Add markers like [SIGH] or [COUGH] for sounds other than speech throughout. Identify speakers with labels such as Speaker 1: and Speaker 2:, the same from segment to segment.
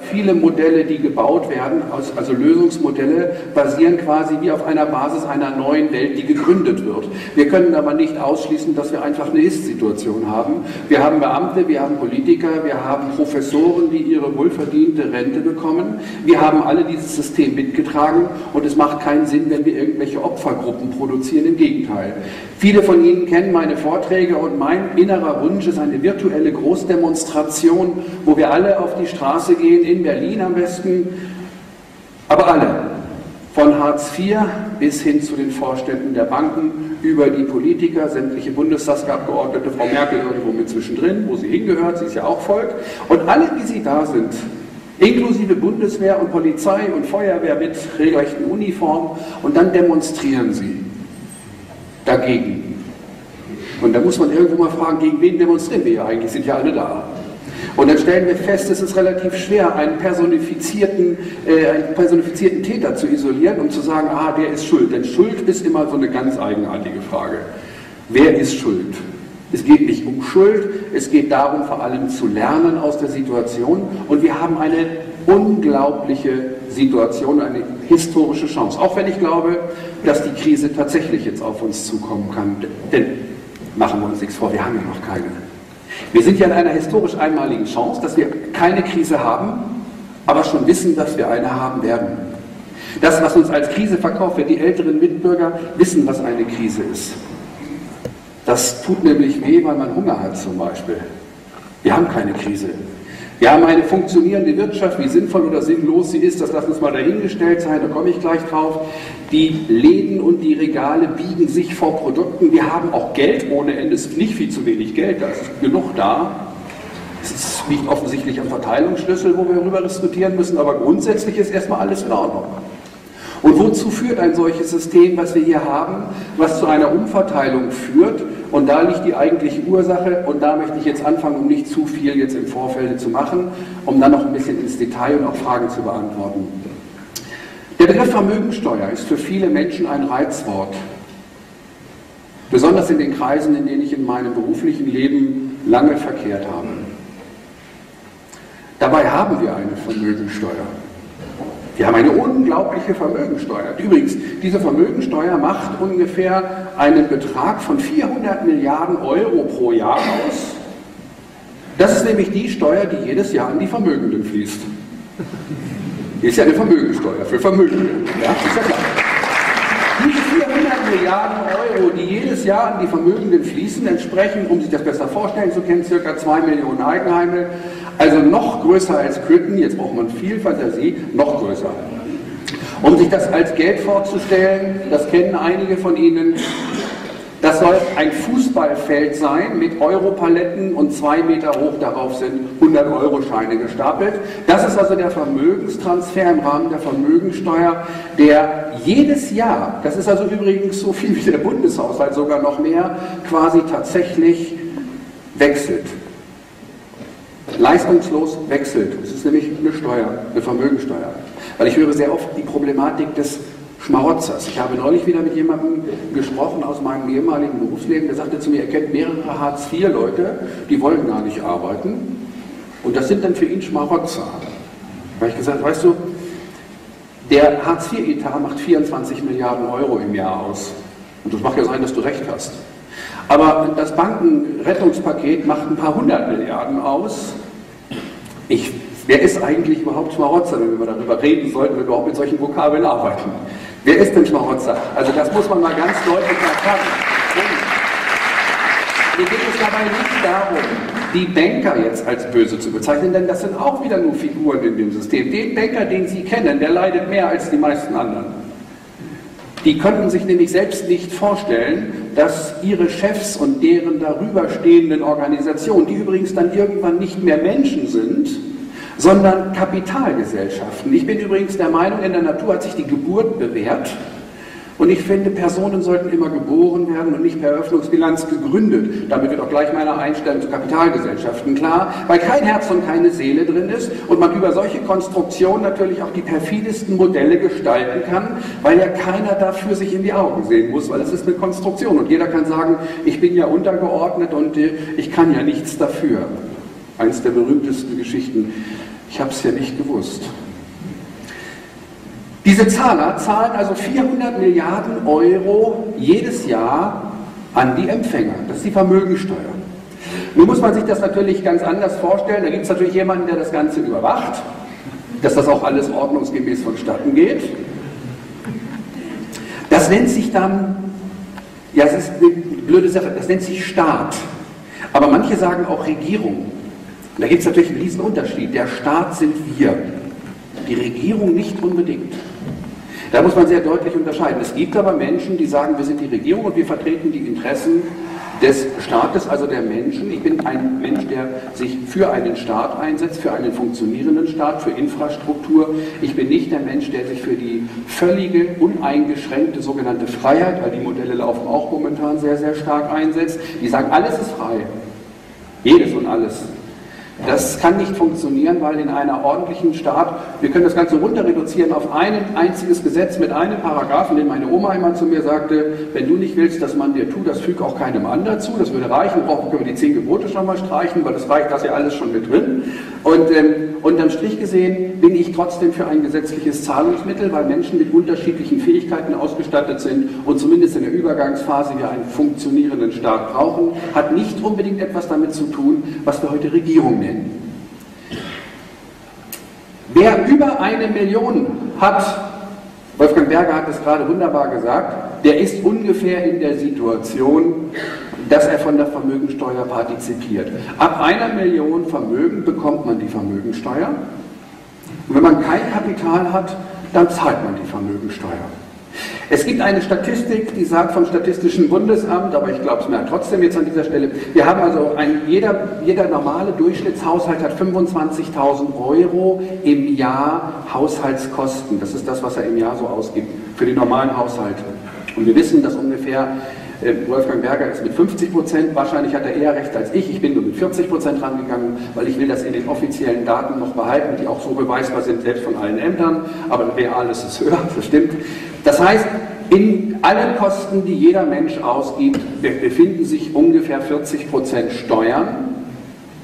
Speaker 1: Viele Modelle, die gebaut werden, also Lösungsmodelle, basieren quasi wie auf einer Basis einer neuen Welt, die gegründet wird. Wir können aber nicht ausschließen, dass wir einfach eine Ist-Situation haben. Wir haben Beamte, wir haben Politiker, wir haben Professoren, die ihre wohlverdiente Rente bekommen. Wir haben alle dieses System mitgetragen und es macht keinen Sinn, wenn wir irgendwelche Opfergruppen produzieren. Im Gegenteil. Viele von Ihnen kennen meine Vorträge und mein innerer Wunsch ist eine virtuelle Großdemonstration, wo wir alle auf die Straße gehen in Berlin am besten, aber alle, von Hartz IV bis hin zu den Vorständen der Banken, über die Politiker, sämtliche Bundestagsabgeordnete, Frau Merkel irgendwo mit zwischendrin, wo sie hingehört, sie ist ja auch Volk, und alle, die sie da sind, inklusive Bundeswehr und Polizei und Feuerwehr mit regelrechten Uniformen, und dann demonstrieren sie dagegen. Und da muss man irgendwo mal fragen, gegen wen demonstrieren wir ja eigentlich? Sind ja alle da. Und dann stellen wir fest, es ist relativ schwer, einen personifizierten, äh, einen personifizierten Täter zu isolieren und zu sagen, ah, der ist schuld. Denn Schuld ist immer so eine ganz eigenartige Frage. Wer ist schuld? Es geht nicht um Schuld, es geht darum, vor allem zu lernen aus der Situation. Und wir haben eine unglaubliche Situation, eine historische Chance. Auch wenn ich glaube, dass die Krise tatsächlich jetzt auf uns zukommen kann. Denn machen wir uns nichts vor, wir haben ja noch keine. Wir sind ja in einer historisch einmaligen Chance, dass wir keine Krise haben, aber schon wissen, dass wir eine haben werden. Das, was uns als Krise verkauft wird, die älteren Mitbürger wissen, was eine Krise ist. Das tut nämlich weh, weil man Hunger hat zum Beispiel. Wir haben keine Krise. Wir haben eine funktionierende Wirtschaft, wie sinnvoll oder sinnlos sie ist, das lassen uns mal dahingestellt sein, da komme ich gleich drauf. Die Läden und die Regale biegen sich vor Produkten. Wir haben auch Geld ohne Ende, es ist nicht viel zu wenig Geld, da ist genug da. Es liegt offensichtlich am Verteilungsschlüssel, wo wir darüber diskutieren müssen, aber grundsätzlich ist erstmal alles in Ordnung. Und wozu führt ein solches System, was wir hier haben, was zu einer Umverteilung führt? Und da liegt die eigentliche Ursache und da möchte ich jetzt anfangen, um nicht zu viel jetzt im Vorfeld zu machen, um dann noch ein bisschen ins Detail und auch Fragen zu beantworten. Begriff Vermögensteuer ist für viele Menschen ein Reizwort. Besonders in den Kreisen, in denen ich in meinem beruflichen Leben lange verkehrt habe. Dabei haben wir eine Vermögensteuer. Wir haben eine unglaubliche Vermögensteuer. Übrigens, diese Vermögensteuer macht ungefähr einen Betrag von 400 Milliarden Euro pro Jahr aus. Das ist nämlich die Steuer, die jedes Jahr an die Vermögenden fließt. Ist ja eine Vermögensteuer für Vermögende. Ja, ist ja klar. Diese 400 Milliarden Euro, die jedes Jahr an die Vermögenden fließen, entsprechen, um sich das besser vorstellen zu können, circa 2 Millionen Eigenheime, also noch größer als Köthen, jetzt braucht man viel Fantasie, noch größer. Um sich das als Geld vorzustellen, das kennen einige von Ihnen, das soll ein Fußballfeld sein mit Europaletten und zwei Meter hoch darauf sind 100-Euro-Scheine gestapelt. Das ist also der Vermögenstransfer im Rahmen der Vermögensteuer, der jedes Jahr, das ist also übrigens so viel wie der Bundeshaushalt, sogar noch mehr, quasi tatsächlich wechselt leistungslos wechselt. Es ist nämlich eine Steuer, eine Vermögensteuer. Weil ich höre sehr oft die Problematik des Schmarotzers. Ich habe neulich wieder mit jemandem gesprochen aus meinem ehemaligen Berufsleben, der sagte zu mir, er kennt mehrere Hartz-IV-Leute, die wollen gar nicht arbeiten. Und das sind dann für ihn Schmarotzer. Da habe ich gesagt, weißt du, der Hartz-IV-Etat macht 24 Milliarden Euro im Jahr aus. Und das mag ja sein, dass du recht hast. Aber das Bankenrettungspaket macht ein paar hundert Milliarden aus. Ich, wer ist eigentlich überhaupt Schmarotzer, wenn wir darüber reden sollten, wir überhaupt mit solchen Vokabeln arbeiten? Wer ist denn Schmarotzer? Also das muss man mal ganz deutlich erfahren. Mir geht es dabei nicht darum, die Banker jetzt als böse zu bezeichnen, denn das sind auch wieder nur Figuren in dem System. Den Banker, den Sie kennen, der leidet mehr als die meisten anderen. Die könnten sich nämlich selbst nicht vorstellen, dass ihre Chefs und deren darüber stehenden Organisationen, die übrigens dann irgendwann nicht mehr Menschen sind, sondern Kapitalgesellschaften. Ich bin übrigens der Meinung, in der Natur hat sich die Geburt bewährt. Und ich finde, Personen sollten immer geboren werden und nicht per Eröffnungsbilanz gegründet. Damit wird auch gleich meine Einstellung zu Kapitalgesellschaften klar, weil kein Herz und keine Seele drin ist und man über solche Konstruktionen natürlich auch die perfidesten Modelle gestalten kann, weil ja keiner dafür sich in die Augen sehen muss, weil es ist eine Konstruktion und jeder kann sagen, ich bin ja untergeordnet und äh, ich kann ja nichts dafür. Eines der berühmtesten Geschichten Ich habe es ja nicht gewusst. Diese Zahler zahlen also 400 Milliarden Euro jedes Jahr an die Empfänger. Das ist die Vermögensteuer. Nun muss man sich das natürlich ganz anders vorstellen. Da gibt es natürlich jemanden, der das Ganze überwacht, dass das auch alles ordnungsgemäß vonstatten geht. Das nennt sich dann, ja, es ist eine blöde Sache, das nennt sich Staat. Aber manche sagen auch Regierung. Da gibt es natürlich einen riesen Unterschied. Der Staat sind wir, die Regierung nicht unbedingt. Da muss man sehr deutlich unterscheiden. Es gibt aber Menschen, die sagen, wir sind die Regierung und wir vertreten die Interessen des Staates, also der Menschen. Ich bin ein Mensch, der sich für einen Staat einsetzt, für einen funktionierenden Staat, für Infrastruktur. Ich bin nicht der Mensch, der sich für die völlige, uneingeschränkte sogenannte Freiheit, weil die Modelle laufen auch momentan sehr, sehr stark einsetzt. Die sagen, alles ist frei. Jedes und alles. Das kann nicht funktionieren, weil in einer ordentlichen Staat, wir können das Ganze runter reduzieren auf ein einziges Gesetz mit einem Paragraphen, den meine Oma immer zu mir sagte, wenn du nicht willst, dass man dir tut, das fügt auch keinem anderen zu, das würde reichen, brauchen können wir die zehn Gebote schon mal streichen, weil das reicht, das ja alles schon mit drin. Und ähm, unterm Strich gesehen bin ich trotzdem für ein gesetzliches Zahlungsmittel, weil Menschen mit unterschiedlichen Fähigkeiten ausgestattet sind und zumindest in der Übergangsphase wir einen funktionierenden Staat brauchen, hat nicht unbedingt etwas damit zu tun, was wir heute Regierung nennen. Wer über eine Million hat, Wolfgang Berger hat es gerade wunderbar gesagt, der ist ungefähr in der Situation, dass er von der Vermögensteuer partizipiert. Ab einer Million Vermögen bekommt man die Vermögensteuer. Und wenn man kein Kapital hat, dann zahlt man die Vermögensteuer. Es gibt eine Statistik, die sagt vom Statistischen Bundesamt, aber ich glaube es mir trotzdem jetzt an dieser Stelle, wir haben also ein, jeder, jeder normale Durchschnittshaushalt hat 25.000 Euro im Jahr Haushaltskosten. Das ist das, was er im Jahr so ausgibt für die normalen Haushalte. Und wir wissen, dass ungefähr äh, Wolfgang Berger ist mit 50 Prozent, wahrscheinlich hat er eher recht als ich. Ich bin nur mit 40 Prozent rangegangen, weil ich will das in den offiziellen Daten noch behalten, die auch so beweisbar sind, selbst von allen Ämtern. Aber real ist es höher, [LAUGHS] das stimmt. Das heißt, in allen Kosten, die jeder Mensch ausgibt, befinden sich ungefähr 40 Prozent Steuern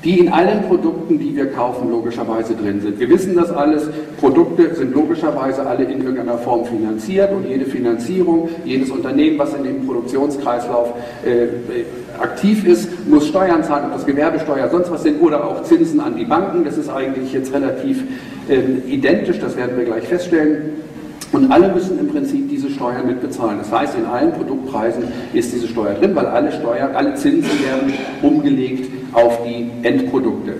Speaker 1: die in allen Produkten, die wir kaufen, logischerweise drin sind. Wir wissen das alles. Produkte sind logischerweise alle in irgendeiner Form finanziert und jede Finanzierung, jedes Unternehmen, was in dem Produktionskreislauf äh, aktiv ist, muss Steuern zahlen, ob das Gewerbesteuer, sonst was sind, oder auch Zinsen an die Banken. Das ist eigentlich jetzt relativ äh, identisch, das werden wir gleich feststellen. Und alle müssen im Prinzip diese Steuern mitbezahlen. Das heißt, in allen Produktpreisen ist diese Steuer drin, weil alle Steuern, alle Zinsen werden umgelegt auf die Endprodukte.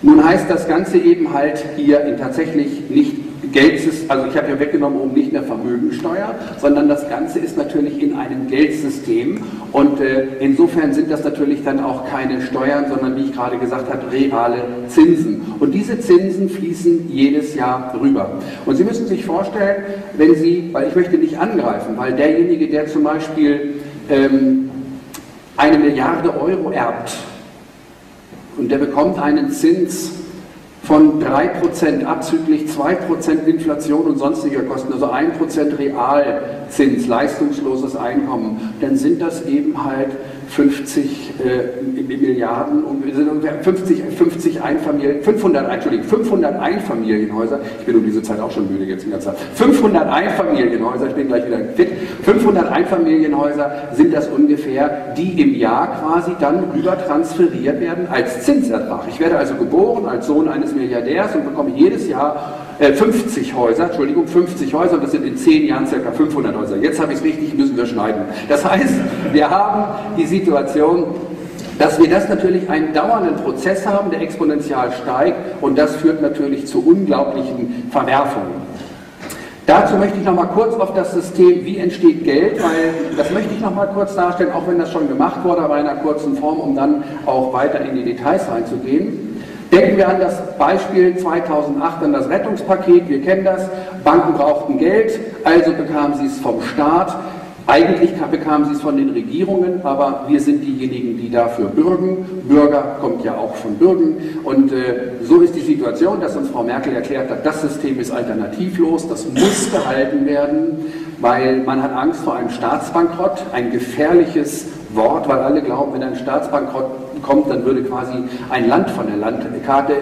Speaker 1: Nun heißt das Ganze eben halt hier in tatsächlich nicht Geldsystem, also ich habe ja weggenommen oben nicht eine Vermögensteuer, sondern das Ganze ist natürlich in einem Geldsystem und äh, insofern sind das natürlich dann auch keine Steuern, sondern wie ich gerade gesagt habe, reale Zinsen. Und diese Zinsen fließen jedes Jahr rüber. Und Sie müssen sich vorstellen, wenn Sie, weil ich möchte nicht angreifen, weil derjenige, der zum Beispiel ähm, eine Milliarde Euro erbt und der bekommt einen Zins von 3% abzüglich 2% Inflation und sonstiger Kosten, also 1% Realzins, leistungsloses Einkommen, dann sind das eben halt 50 äh, Milliarden, 50, 50 Einfamilien, 500, Entschuldigung, 500 Einfamilienhäuser, ich bin um diese Zeit auch schon müde jetzt in der Zeit, 500 Einfamilienhäuser, ich bin gleich wieder fit, 500 Einfamilienhäuser sind das ungefähr, die im Jahr quasi dann rüber transferiert werden als Zinsertrag. Ich werde also geboren als Sohn eines Milliardärs und bekomme jedes Jahr 50 äh, Häuser, Entschuldigung, 50 Häuser und das sind in 10 Jahren ca. 500 Häuser. Jetzt habe ich es richtig, müssen wir schneiden. Das heißt, wir haben die Situation, dass wir das natürlich einen dauernden Prozess haben, der exponentiell steigt und das führt natürlich zu unglaublichen Verwerfungen. Dazu möchte ich noch mal kurz auf das System, wie entsteht Geld, weil das möchte ich noch mal kurz darstellen, auch wenn das schon gemacht wurde, aber in einer kurzen Form, um dann auch weiter in die Details reinzugehen. Denken wir an das Beispiel 2008 an das Rettungspaket. Wir kennen das. Banken brauchten Geld, also bekamen sie es vom Staat. Eigentlich bekamen sie es von den Regierungen, aber wir sind diejenigen, die dafür bürgen. Bürger kommt ja auch von Bürgen. Und äh, so ist die Situation, dass uns Frau Merkel erklärt hat, das System ist alternativlos, das muss gehalten werden weil man hat Angst vor einem Staatsbankrott, ein gefährliches Wort, weil alle glauben, wenn ein Staatsbankrott kommt, dann würde quasi ein Land von der Landkarte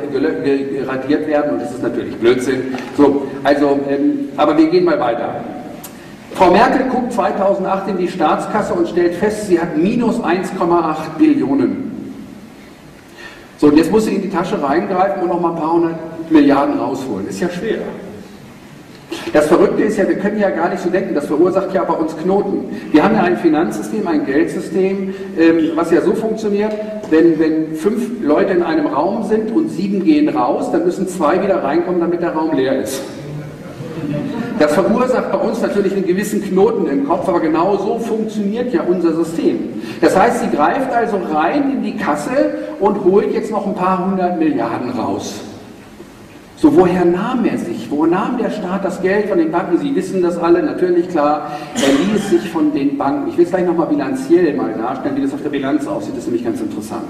Speaker 1: radiert werden und das ist natürlich Blödsinn. So, also, ähm, aber wir gehen mal weiter. Frau Merkel guckt 2008 in die Staatskasse und stellt fest, sie hat minus 1,8 Billionen. So, und jetzt muss sie in die Tasche reingreifen und noch mal ein paar hundert Milliarden rausholen. Ist ja schwer. Das Verrückte ist ja, wir können ja gar nicht so denken, das verursacht ja bei uns Knoten. Wir haben ja ein Finanzsystem, ein Geldsystem, ähm, was ja so funktioniert, wenn, wenn fünf Leute in einem Raum sind und sieben gehen raus, dann müssen zwei wieder reinkommen, damit der Raum leer ist. Das verursacht bei uns natürlich einen gewissen Knoten im Kopf, aber genau so funktioniert ja unser System. Das heißt, sie greift also rein in die Kasse und holt jetzt noch ein paar hundert Milliarden raus. So, woher nahm er sich? Wo nahm der Staat das Geld von den Banken? Sie wissen das alle, natürlich klar. Er ließ sich von den Banken. Ich will es gleich nochmal bilanziell mal darstellen, wie das auf der Bilanz aussieht. Das ist nämlich ganz interessant.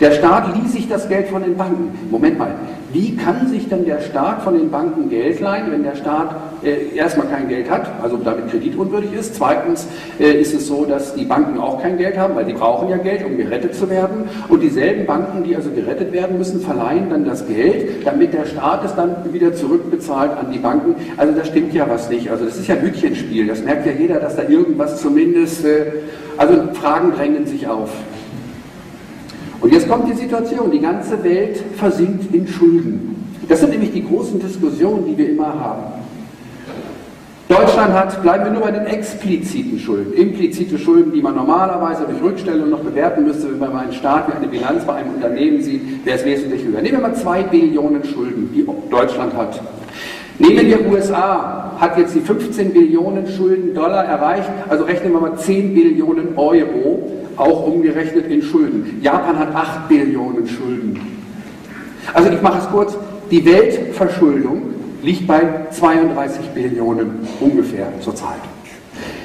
Speaker 1: Der Staat ließ sich das Geld von den Banken. Moment mal, wie kann sich denn der Staat von den Banken Geld leihen, wenn der Staat äh, erstmal kein Geld hat, also damit kreditunwürdig ist? Zweitens äh, ist es so, dass die Banken auch kein Geld haben, weil die brauchen ja Geld, um gerettet zu werden. Und dieselben Banken, die also gerettet werden müssen, verleihen dann das Geld, damit der Staat es dann wieder zurückbezahlt an die Banken. Also da stimmt ja was nicht. Also das ist ja Hütchenspiel. Das merkt ja jeder, dass da irgendwas zumindest, äh, also Fragen drängen sich auf. Und jetzt kommt die Situation, die ganze Welt versinkt in Schulden. Das sind nämlich die großen Diskussionen, die wir immer haben. Deutschland hat, bleiben wir nur bei den expliziten Schulden, implizite Schulden, die man normalerweise durch Rückstellung noch bewerten müsste, wenn man mal einen Staat wie eine Bilanz bei einem Unternehmen sieht, wäre es wesentlich höher. Nehmen wir mal zwei Billionen Schulden, die Deutschland hat. Nehmen wir USA, hat jetzt die 15 Billionen Schulden Dollar erreicht, also rechnen wir mal 10 Billionen Euro auch umgerechnet in Schulden. Japan hat 8 Billionen Schulden. Also ich mache es kurz, die Weltverschuldung liegt bei 32 Billionen ungefähr zurzeit.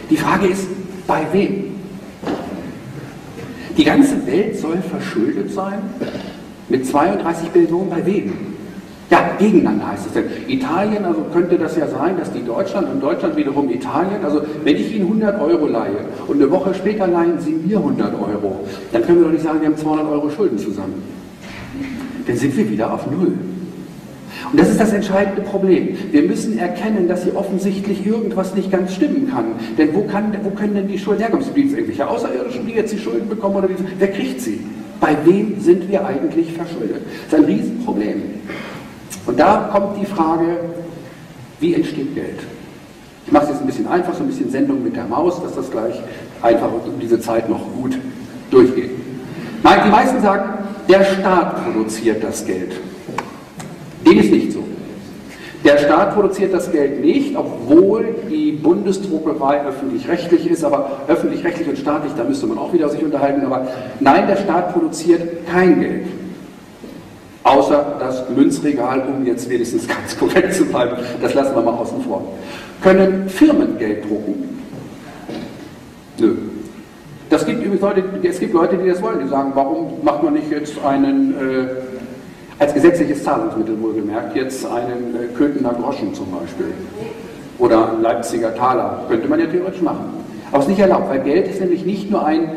Speaker 1: Die Frage ist, bei wem? Die ganze Welt soll verschuldet sein? Mit 32 Billionen bei wem? Ja, gegeneinander heißt es denn. Italien, also könnte das ja sein, dass die Deutschland und Deutschland wiederum Italien, also wenn ich Ihnen 100 Euro leihe und eine Woche später leihen Sie mir 100 Euro, dann können wir doch nicht sagen, wir haben 200 Euro Schulden zusammen. Dann sind wir wieder auf Null. Und das ist das entscheidende Problem. Wir müssen erkennen, dass hier offensichtlich irgendwas nicht ganz stimmen kann. Denn wo, kann, wo können denn die Schulden herkommen? Sind es irgendwelche Außerirdischen, die jetzt die Schulden bekommen? Oder die, wer kriegt sie? Bei wem sind wir eigentlich verschuldet? Das ist ein Riesenproblem. Und da kommt die Frage, wie entsteht Geld? Ich mache es jetzt ein bisschen einfach, so ein bisschen Sendung mit der Maus, dass das gleich einfach um diese Zeit noch gut durchgeht. Die meisten sagen, der Staat produziert das Geld. Dem ist nicht so. Der Staat produziert das Geld nicht, obwohl die Bundesdruckerei öffentlich-rechtlich ist, aber öffentlich-rechtlich und staatlich, da müsste man auch wieder sich unterhalten, aber nein, der Staat produziert kein Geld. Außer das Münzregal, um jetzt wenigstens [LAUGHS] ganz korrekt zu bleiben, das lassen wir mal außen vor. Können Firmen Geld drucken? Nö. Das gibt übrigens Leute, es gibt Leute, die das wollen, die sagen, warum macht man nicht jetzt einen, äh, als gesetzliches Zahlungsmittel wohlgemerkt, jetzt einen äh, Köthener Groschen zum Beispiel. Oder einen Leipziger Taler. Könnte man ja theoretisch machen. Aber es ist nicht erlaubt, weil Geld ist nämlich nicht nur ein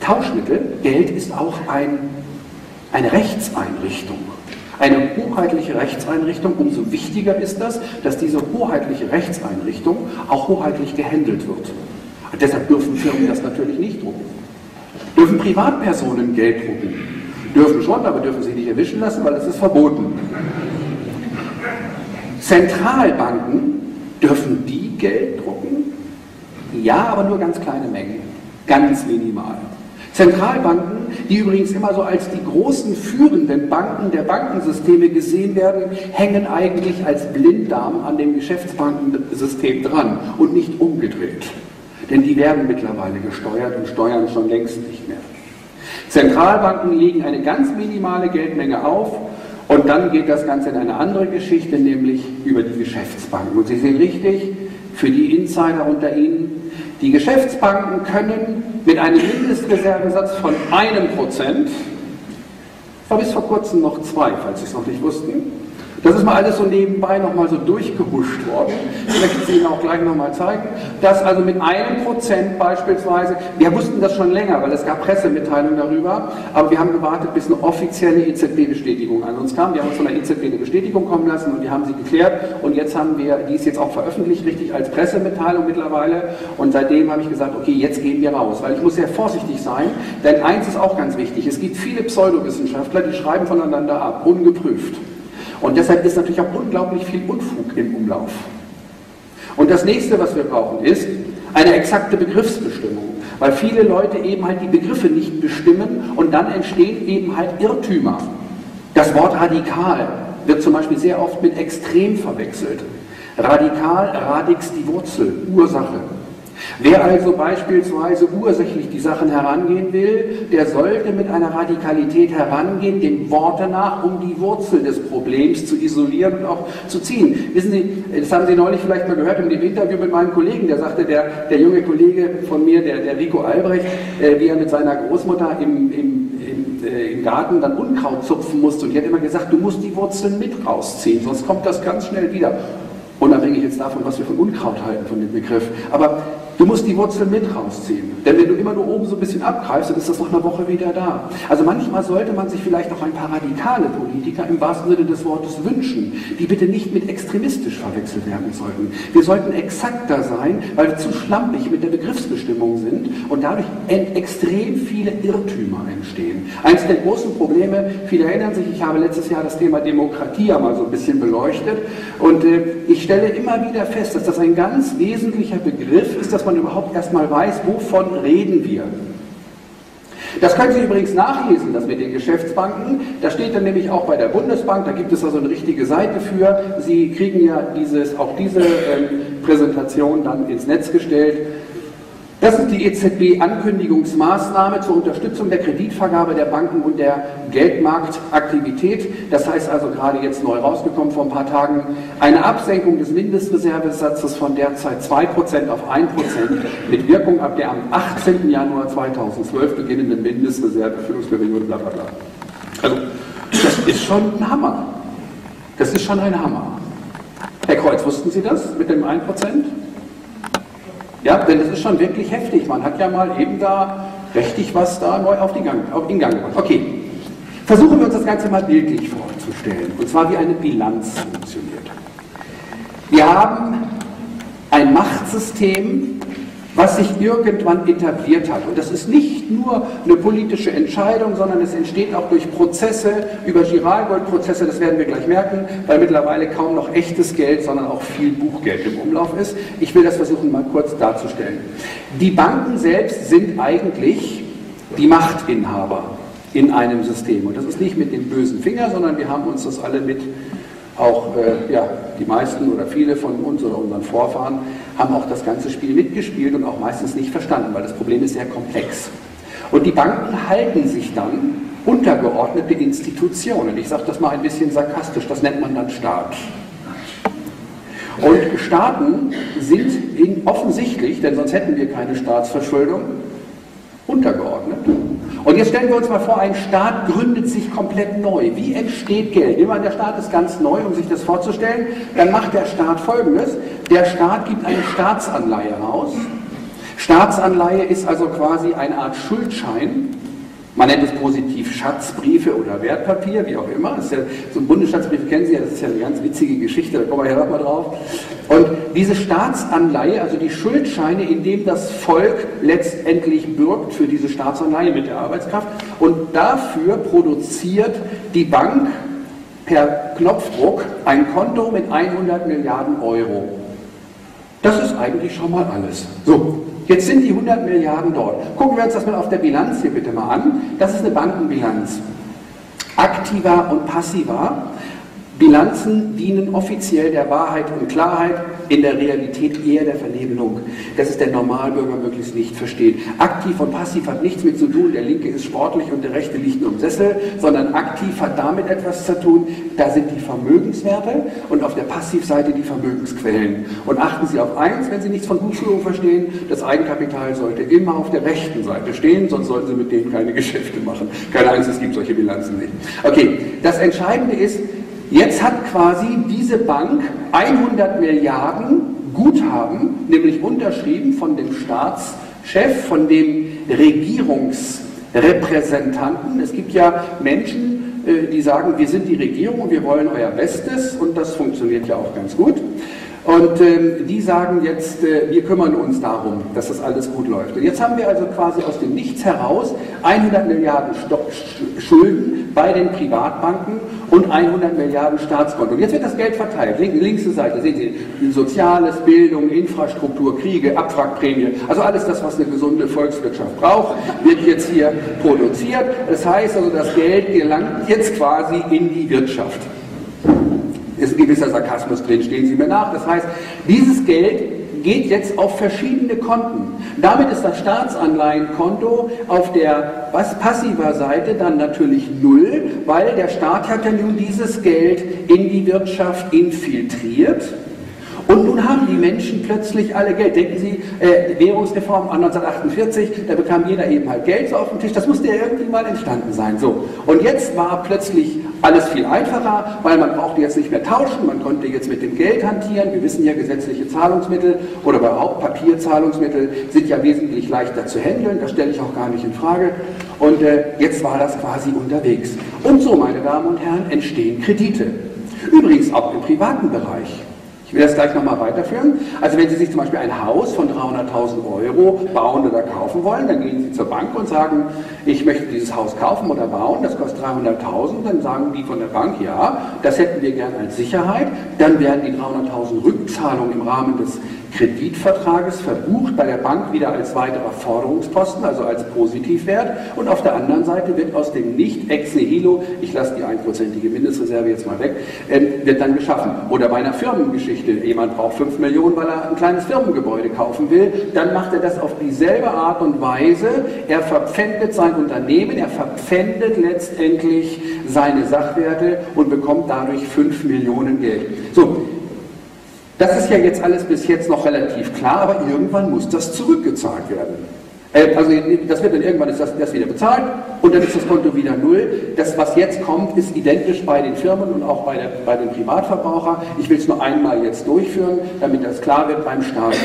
Speaker 1: Tauschmittel, Geld ist auch ein eine Rechtseinrichtung. Eine hoheitliche Rechtseinrichtung, umso wichtiger ist das, dass diese hoheitliche Rechtseinrichtung auch hoheitlich gehandelt wird. Und deshalb dürfen Firmen das natürlich nicht drucken. Dürfen Privatpersonen Geld drucken? Dürfen schon, aber dürfen sie nicht erwischen lassen, weil es ist verboten. Zentralbanken, dürfen die Geld drucken? Ja, aber nur ganz kleine Mengen. Ganz minimal. Zentralbanken, die übrigens immer so als die großen führenden Banken der Bankensysteme gesehen werden, hängen eigentlich als Blinddarm an dem Geschäftsbankensystem dran und nicht umgedreht. Denn die werden mittlerweile gesteuert und steuern schon längst nicht mehr. Zentralbanken legen eine ganz minimale Geldmenge auf und dann geht das Ganze in eine andere Geschichte, nämlich über die Geschäftsbanken. Und Sie sehen richtig, für die Insider unter Ihnen, die Geschäftsbanken können mit einem Mindestreservesatz von einem Prozent, war bis vor kurzem noch zwei, falls Sie es noch nicht wussten, Das ist mal alles so nebenbei nochmal so durchgehuscht worden. Ich möchte es Ihnen auch gleich nochmal zeigen, dass also mit einem Prozent beispielsweise, wir wussten das schon länger, weil es gab Pressemitteilungen darüber, aber wir haben gewartet, bis eine offizielle EZB-Bestätigung an uns kam. Wir haben uns von der EZB eine Bestätigung kommen lassen und wir haben sie geklärt und jetzt haben wir, die ist jetzt auch veröffentlicht, richtig als Pressemitteilung mittlerweile und seitdem habe ich gesagt, okay, jetzt gehen wir raus, weil ich muss sehr vorsichtig sein, denn eins ist auch ganz wichtig, es gibt viele Pseudowissenschaftler, die schreiben voneinander ab, ungeprüft. Und deshalb ist natürlich auch unglaublich viel Unfug im Umlauf. Und das nächste, was wir brauchen, ist eine exakte Begriffsbestimmung, weil viele Leute eben halt die Begriffe nicht bestimmen und dann entstehen eben halt Irrtümer. Das Wort radikal wird zum Beispiel sehr oft mit extrem verwechselt. Radikal, radix die Wurzel, Ursache. Wer also beispielsweise ursächlich die Sachen herangehen will, der sollte mit einer Radikalität herangehen, dem Worte nach, um die Wurzel des Problems zu isolieren und auch zu ziehen. Wissen Sie, das haben Sie neulich vielleicht mal gehört in dem Interview mit meinem Kollegen, der sagte, der, der junge Kollege von mir, der, der Rico Albrecht, äh, wie er mit seiner Großmutter im, im, im, äh, im Garten dann Unkraut zupfen musste und die hat immer gesagt, du musst die Wurzeln mit rausziehen, sonst kommt das ganz schnell wieder. Unabhängig jetzt davon, was wir von Unkraut halten, von dem Begriff. Aber Du musst die Wurzel mit rausziehen. Denn wenn du immer nur oben so ein bisschen abgreifst, dann ist das nach einer Woche wieder da. Also manchmal sollte man sich vielleicht auch ein paar radikale Politiker im wahrsten Sinne des Wortes wünschen, die bitte nicht mit extremistisch verwechselt werden sollten. Wir sollten exakter sein, weil wir zu schlampig mit der Begriffsbestimmung sind und dadurch extrem viele Irrtümer entstehen. Eines der großen Probleme, viele erinnern sich, ich habe letztes Jahr das Thema Demokratie ja mal so ein bisschen beleuchtet und äh, ich stelle immer wieder fest, dass das ein ganz wesentlicher Begriff ist, dass man überhaupt erstmal weiß, wovon reden wir. Das können Sie übrigens nachlesen, das mit den Geschäftsbanken. Da steht dann nämlich auch bei der Bundesbank, da gibt es da so eine richtige Seite für. Sie kriegen ja dieses, auch diese ähm, Präsentation dann ins Netz gestellt. Das ist die EZB-Ankündigungsmaßnahme zur Unterstützung der Kreditvergabe der Banken und der Geldmarktaktivität. Das heißt also gerade jetzt neu rausgekommen vor ein paar Tagen, eine Absenkung des Mindestreservesatzes von derzeit 2% auf 1% mit Wirkung ab der am 18. Januar 2012 beginnenden Mindestreserveführungsperiode, bla bla bla. Also, das ist schon ein Hammer. Das ist schon ein Hammer. Herr Kreuz, wussten Sie das mit dem 1%? Ja, denn es ist schon wirklich heftig. Man hat ja mal eben da richtig was da neu auf, Gang, auf den Gang gebracht. Okay, versuchen wir uns das Ganze mal bildlich vorzustellen. Und zwar wie eine Bilanz funktioniert. Wir haben ein Machtsystem, was sich irgendwann etabliert hat. Und das ist nicht nur eine politische Entscheidung, sondern es entsteht auch durch Prozesse, über Giralgold-Prozesse, das werden wir gleich merken, weil mittlerweile kaum noch echtes Geld, sondern auch viel Buchgeld im Umlauf ist. Ich will das versuchen mal kurz darzustellen. Die Banken selbst sind eigentlich die Machtinhaber in einem System. Und das ist nicht mit dem bösen Finger, sondern wir haben uns das alle mit auch äh, ja, die meisten oder viele von uns oder unseren Vorfahren haben auch das ganze Spiel mitgespielt und auch meistens nicht verstanden, weil das Problem ist sehr komplex. Und die Banken halten sich dann untergeordnete Institutionen. Ich sage das mal ein bisschen sarkastisch, das nennt man dann Staat. Und Staaten sind in, offensichtlich, denn sonst hätten wir keine Staatsverschuldung, untergeordnet. Und jetzt stellen wir uns mal vor, ein Staat gründet sich komplett neu. Wie entsteht Geld? Wir der Staat ist ganz neu, um sich das vorzustellen. Dann macht der Staat Folgendes. Der Staat gibt eine Staatsanleihe raus. Staatsanleihe ist also quasi eine Art Schuldschein, man nennt es positiv Schatzbriefe oder Wertpapier, wie auch immer. Ja, so ein Bundesschatzbrief kennen Sie ja, das ist ja eine ganz witzige Geschichte, da kommen wir ja nochmal drauf. Und diese Staatsanleihe, also die Schuldscheine, in dem das Volk letztendlich bürgt für diese Staatsanleihe mit der Arbeitskraft und dafür produziert die Bank per Knopfdruck ein Konto mit 100 Milliarden Euro. Das ist eigentlich schon mal alles. So, Jetzt sind die 100 Milliarden dort. Gucken wir uns das mal auf der Bilanz hier bitte mal an. Das ist eine Bankenbilanz. Aktiva und passiva. Bilanzen dienen offiziell der Wahrheit und Klarheit, in der Realität eher der Vernebelung, dass es der Normalbürger möglichst nicht versteht. Aktiv und passiv hat nichts mit zu tun, der Linke ist sportlich und der Rechte liegt nur im Sessel, sondern aktiv hat damit etwas zu tun, da sind die Vermögenswerte und auf der Passivseite die Vermögensquellen. Und achten Sie auf eins, wenn Sie nichts von Buchführung verstehen, das Eigenkapital sollte immer auf der rechten Seite stehen, sonst sollten Sie mit denen keine Geschäfte machen. Keine Angst, es gibt solche Bilanzen nicht. Okay, das Entscheidende ist, Jetzt hat quasi diese Bank 100 Milliarden Guthaben, nämlich unterschrieben von dem Staatschef, von dem Regierungsrepräsentanten. Es gibt ja Menschen, äh, die sagen, wir sind die Regierung wir wollen euer Bestes und das funktioniert ja auch ganz gut. Und ähm, die sagen jetzt, äh, wir kümmern uns darum, dass das alles gut läuft. Und jetzt haben wir also quasi aus dem Nichts heraus 100 Milliarden Stock Schulden bei den Privatbanken und 100 Milliarden Staatskonto. Und jetzt wird das Geld verteilt. Link, linkste Seite sehen Sie, Soziales, Bildung, Infrastruktur, Kriege, Abwrackprämie, also alles das, was eine gesunde Volkswirtschaft braucht, wird jetzt hier produziert. Das heißt also, das Geld gelangt jetzt quasi in die Wirtschaft ist ein gewisser Sarkasmus drin, stehen Sie mir nach. Das heißt, dieses Geld geht jetzt auf verschiedene Konten. Damit ist das Staatsanleihenkonto auf der was, passiver Seite dann natürlich null, weil der Staat hat ja nun dieses Geld in die Wirtschaft infiltriert. Und nun haben die Menschen plötzlich alle Geld. Denken Sie, äh, Währungsreform 1948, da bekam jeder eben halt Geld so auf den Tisch. Das musste ja irgendwie mal entstanden sein. So. Und jetzt war plötzlich alles viel einfacher, weil man brauchte jetzt nicht mehr tauschen, man konnte jetzt mit dem Geld hantieren. Wir wissen ja, gesetzliche Zahlungsmittel oder überhaupt Papierzahlungsmittel sind ja wesentlich leichter zu handeln, das stelle ich auch gar nicht in Frage. Und äh, jetzt war das quasi unterwegs. Und so, meine Damen und Herren, entstehen Kredite. Übrigens auch im privaten Bereich. Ich will das gleich nochmal weiterführen. Also wenn Sie sich zum Beispiel ein Haus von 300.000 Euro bauen oder kaufen wollen, dann gehen Sie zur Bank und sagen, ich möchte dieses Haus kaufen oder bauen, das kostet 300.000, dann sagen die von der Bank, ja, das hätten wir gern als Sicherheit, dann werden die 300.000 Rückzahlungen im Rahmen des Kreditvertrages verbucht bei der Bank wieder als weiterer Forderungsposten, also als Positivwert. Und auf der anderen Seite wird aus dem nicht ex nihilo, ich lasse die einprozentige Mindestreserve jetzt mal weg, äh, wird dann geschaffen. Oder bei einer Firmengeschichte, jemand braucht 5 Millionen, weil er ein kleines Firmengebäude kaufen will, dann macht er das auf dieselbe Art und Weise. Er verpfändet sein Unternehmen, er verpfändet letztendlich seine Sachwerte und bekommt dadurch 5 Millionen Geld. So, das ist ja jetzt alles bis jetzt noch relativ klar, aber irgendwann muss das zurückgezahlt werden. Äh, also das wird dann irgendwann ist das, das wieder bezahlt und dann ist das Konto wieder null. Das, was jetzt kommt, ist identisch bei den Firmen und auch bei, der, bei den Privatverbrauchern. Ich will es nur einmal jetzt durchführen, damit das klar wird beim Staat.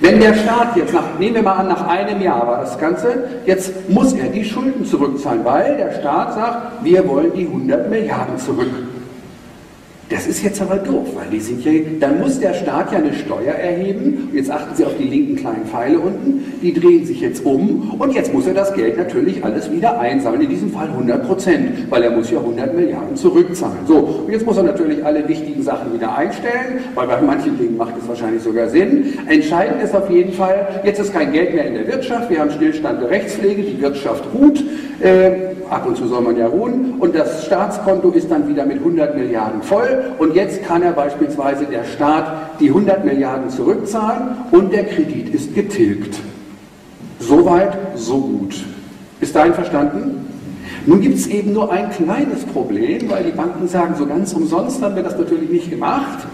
Speaker 1: Wenn der Staat jetzt, nach, nehmen wir mal an, nach einem Jahr war das Ganze, jetzt muss er die Schulden zurückzahlen, weil der Staat sagt, wir wollen die 100 Milliarden zurück. Das ist jetzt aber doof, weil die sind ja, dann muss der Staat ja eine Steuer erheben. Jetzt achten Sie auf die linken kleinen Pfeile unten, die drehen sich jetzt um und jetzt muss er das Geld natürlich alles wieder einsammeln. In diesem Fall 100 Prozent, weil er muss ja 100 Milliarden zurückzahlen. So, und jetzt muss er natürlich alle wichtigen Sachen wieder einstellen, weil bei manchen Dingen macht es wahrscheinlich sogar Sinn. Entscheidend ist auf jeden Fall, jetzt ist kein Geld mehr in der Wirtschaft, wir haben Stillstand der Rechtspflege, die Wirtschaft ruht. Äh, ab und zu soll man ja ruhen, und das Staatskonto ist dann wieder mit 100 Milliarden voll und jetzt kann er beispielsweise der Staat die 100 Milliarden zurückzahlen und der Kredit ist getilgt. Soweit, so gut. Ist dahin verstanden? Nun gibt es eben nur ein kleines Problem, weil die Banken sagen, so ganz umsonst haben wir das natürlich nicht gemacht.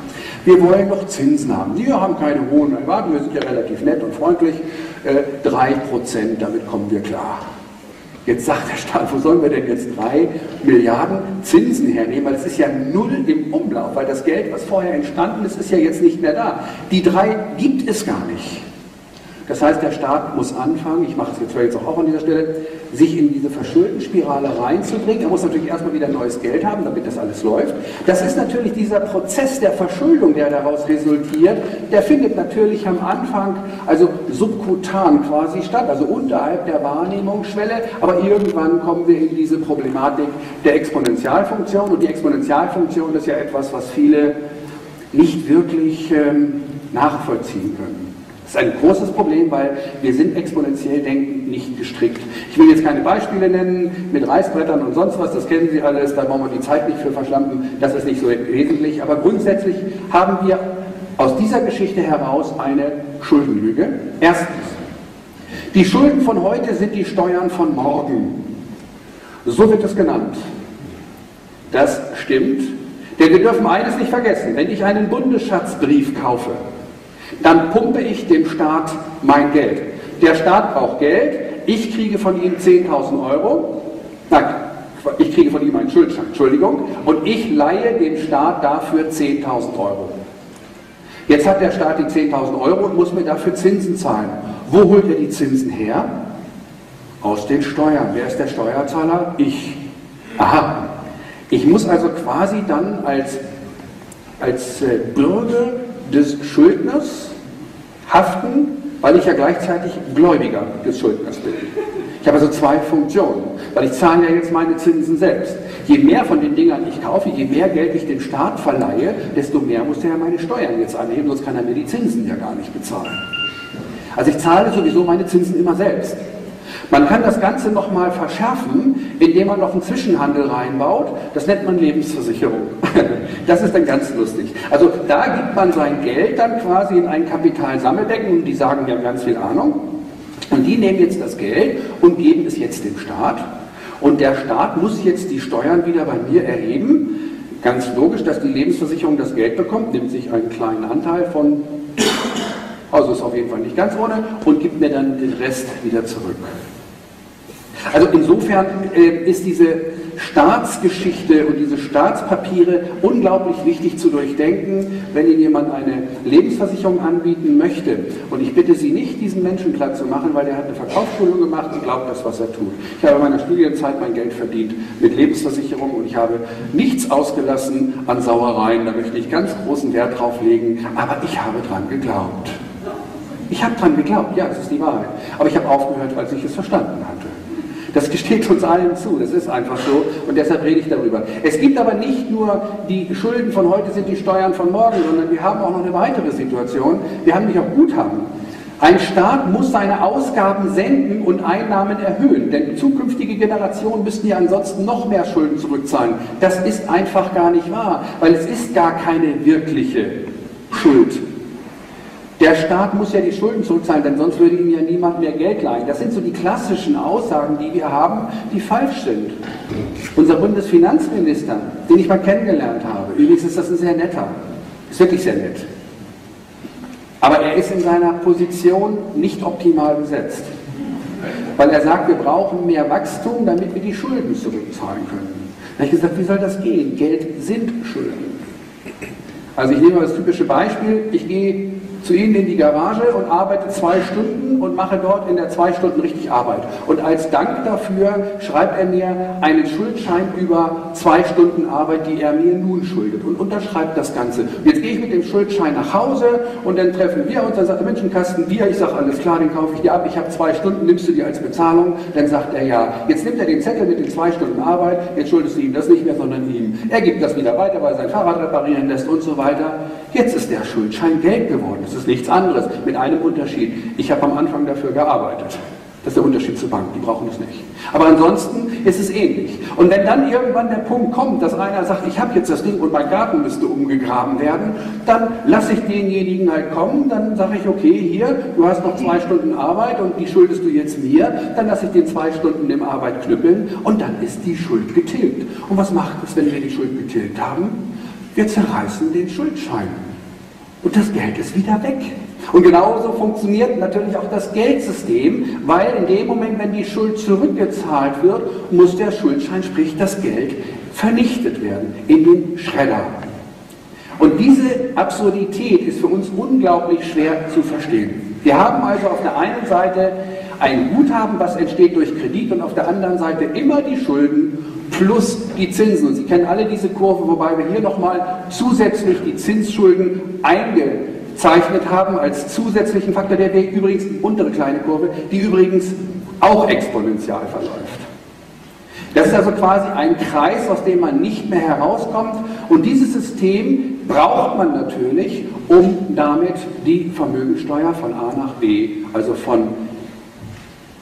Speaker 1: Wir wollen noch Zinsen haben. Wir haben keine hohen Erwartungen, wir sind ja relativ nett und freundlich. Äh, 3%, damit kommen wir klar. Jetzt sagt der Staat, wo sollen wir denn jetzt drei Milliarden Zinsen hernehmen? Weil es ist ja null im Umlauf, weil das Geld, was vorher entstanden ist, ist ja jetzt nicht mehr da. Die drei gibt es gar nicht. Das heißt, der Staat muss anfangen, ich mache es jetzt, jetzt auch an dieser Stelle, sich in diese Verschuldenspirale reinzubringen. Er muss natürlich erstmal wieder neues Geld haben, damit das alles läuft. Das ist natürlich dieser Prozess der Verschuldung, der daraus resultiert, der findet natürlich am Anfang, also subkutan quasi statt, also unterhalb der Wahrnehmungsschwelle, aber irgendwann kommen wir in diese Problematik der Exponentialfunktion und die Exponentialfunktion ist ja etwas, was viele nicht wirklich ähm, nachvollziehen können. Das ist ein großes Problem, weil wir sind exponentiell denkend nicht gestrickt. Ich will jetzt keine Beispiele nennen mit Reißbrettern und sonst was, das kennen Sie alles, da brauchen wir die Zeit nicht für verschlampen, das ist nicht so wesentlich. Aber grundsätzlich haben wir aus dieser Geschichte heraus eine Schuldenlüge. Erstens, die Schulden von heute sind die Steuern von morgen. So wird es genannt. Das stimmt. Denn wir dürfen eines nicht vergessen. Wenn ich einen Bundesschatzbrief kaufe, dann pumpe ich dem Staat mein Geld. Der Staat braucht Geld, ich kriege von ihm 10.000 Euro, nein, ich kriege von ihm einen Schuldschein, Entschuldigung, und ich leihe dem Staat dafür 10.000 Euro. Jetzt hat der Staat die 10.000 Euro und muss mir dafür Zinsen zahlen. Wo holt er die Zinsen her? Aus den Steuern. Wer ist der Steuerzahler? Ich. Aha. Ich muss also quasi dann als, als äh, Bürger des Schuldners haften, weil ich ja gleichzeitig Gläubiger des Schuldners bin. Ich habe also zwei Funktionen, weil ich zahle ja jetzt meine Zinsen selbst. Je mehr von den Dingern ich kaufe, je mehr Geld ich dem Staat verleihe, desto mehr muss er ja meine Steuern jetzt anheben, sonst kann er mir die Zinsen ja gar nicht bezahlen. Also ich zahle sowieso meine Zinsen immer selbst. Man kann das Ganze nochmal verschärfen, indem man noch einen Zwischenhandel reinbaut. Das nennt man Lebensversicherung. [LAUGHS] Das ist dann ganz lustig. Also da gibt man sein Geld dann quasi in ein Kapitalsammelbecken und die sagen, die haben ganz viel Ahnung. Und die nehmen jetzt das Geld und geben es jetzt dem Staat. Und der Staat muss jetzt die Steuern wieder bei mir erheben. Ganz logisch, dass die Lebensversicherung das Geld bekommt, nimmt sich einen kleinen Anteil von, also ist auf jeden Fall nicht ganz ohne, und gibt mir dann den Rest wieder zurück. Also insofern äh, ist diese Staatsgeschichte und diese Staatspapiere unglaublich wichtig zu durchdenken, wenn Ihnen jemand eine Lebensversicherung anbieten möchte. Und ich bitte Sie nicht, diesen Menschen klar zu machen, weil er hat eine Verkaufsschulung gemacht und glaubt das, was er tut. Ich habe in meiner Studienzeit mein Geld verdient mit Lebensversicherung und ich habe nichts ausgelassen an Sauereien. Da möchte ich ganz großen Wert drauf legen. Aber ich habe dran geglaubt. Ich habe dran geglaubt, ja, das ist die Wahrheit. Aber ich habe aufgehört, als ich es verstanden hatte. Das gesteht uns allen zu, das ist einfach so und deshalb rede ich darüber. Es gibt aber nicht nur die Schulden von heute sind die Steuern von morgen, sondern wir haben auch noch eine weitere Situation. Wir haben nicht auch Guthaben. Ein Staat muss seine Ausgaben senken und Einnahmen erhöhen, denn zukünftige Generationen müssten ja ansonsten noch mehr Schulden zurückzahlen. Das ist einfach gar nicht wahr, weil es ist gar keine wirkliche Schuld. Der Staat muss ja die Schulden zurückzahlen, denn sonst würde ihm ja niemand mehr Geld leihen. Das sind so die klassischen Aussagen, die wir haben, die falsch sind. Unser Bundesfinanzminister, den ich mal kennengelernt habe, übrigens ist das ein sehr netter, ist wirklich sehr nett. Aber er ist in seiner Position nicht optimal besetzt. Weil er sagt, wir brauchen mehr Wachstum, damit wir die Schulden zurückzahlen können. Da habe ich gesagt, wie soll das gehen? Geld sind Schulden. Also ich nehme mal das typische Beispiel, ich gehe zu Ihnen in die Garage und arbeite zwei Stunden und mache dort in der zwei Stunden richtig Arbeit. Und als Dank dafür schreibt er mir einen Schuldschein über zwei Stunden Arbeit, die er mir nun schuldet und unterschreibt das Ganze. Jetzt gehe ich mit dem Schuldschein nach Hause und dann treffen wir uns, dann sagt der Menschenkasten, wir, ich sage alles klar, den kaufe ich dir ab, ich habe zwei Stunden, nimmst du die als Bezahlung? Dann sagt er ja. Jetzt nimmt er den Zettel mit den zwei Stunden Arbeit, jetzt schuldest du ihm das nicht mehr, sondern ihm. Er gibt das wieder weiter, weil er sein Fahrrad reparieren lässt und so weiter. Jetzt ist der Schuldschein Geld geworden. Das ist nichts anderes, mit einem Unterschied. Ich habe am Anfang dafür gearbeitet. Das ist der Unterschied zur Bank, die brauchen es nicht. Aber ansonsten ist es ähnlich. Und wenn dann irgendwann der Punkt kommt, dass einer sagt, ich habe jetzt das Ding und mein Garten müsste umgegraben werden, dann lasse ich denjenigen halt kommen, dann sage ich, okay, hier, du hast noch zwei Stunden Arbeit und die schuldest du jetzt mir, dann lasse ich den zwei Stunden im Arbeit knüppeln und dann ist die Schuld getilgt. Und was macht es, wenn wir die Schuld getilgt haben? Wir zerreißen den Schuldschein. Und das Geld ist wieder weg. Und genauso funktioniert natürlich auch das Geldsystem, weil in dem Moment, wenn die Schuld zurückgezahlt wird, muss der Schuldschein, sprich das Geld, vernichtet werden in den Schredder. Und diese Absurdität ist für uns unglaublich schwer zu verstehen. Wir haben also auf der einen Seite ein Guthaben, was entsteht durch Kredit und auf der anderen Seite immer die Schulden plus die Zinsen. Und Sie kennen alle diese Kurve, wobei wir hier nochmal zusätzlich die Zinsschulden eingezeichnet haben als zusätzlichen Faktor, der wäre übrigens die untere kleine Kurve, die übrigens auch exponentiell verläuft. Das ist also quasi ein Kreis, aus dem man nicht mehr herauskommt. Und dieses System braucht man natürlich, um damit die Vermögensteuer von A nach B, also von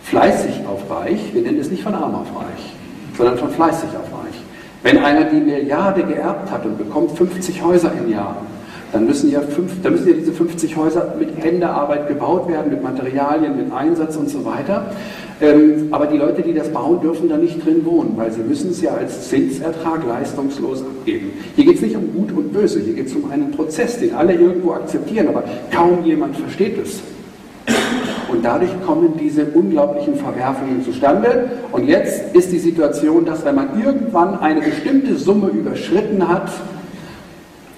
Speaker 1: fleißig auf reich, wir nennen es nicht von arm auf reich, sondern von fleißig auf reich. Wenn einer die Milliarde geerbt hat und bekommt 50 Häuser im Jahr, dann müssen ja, fünf, dann müssen ja diese 50 Häuser mit Händearbeit gebaut werden, mit Materialien, mit Einsatz und so weiter. Ähm, aber die Leute, die das bauen, dürfen da nicht drin wohnen, weil sie müssen es ja als Zinsertrag leistungslos abgeben. Hier geht es nicht um Gut und Böse, hier geht es um einen Prozess, den alle irgendwo akzeptieren, aber kaum jemand versteht es. Und dadurch kommen diese unglaublichen Verwerfungen zustande. Und jetzt ist die Situation, dass wenn man irgendwann eine bestimmte Summe überschritten hat,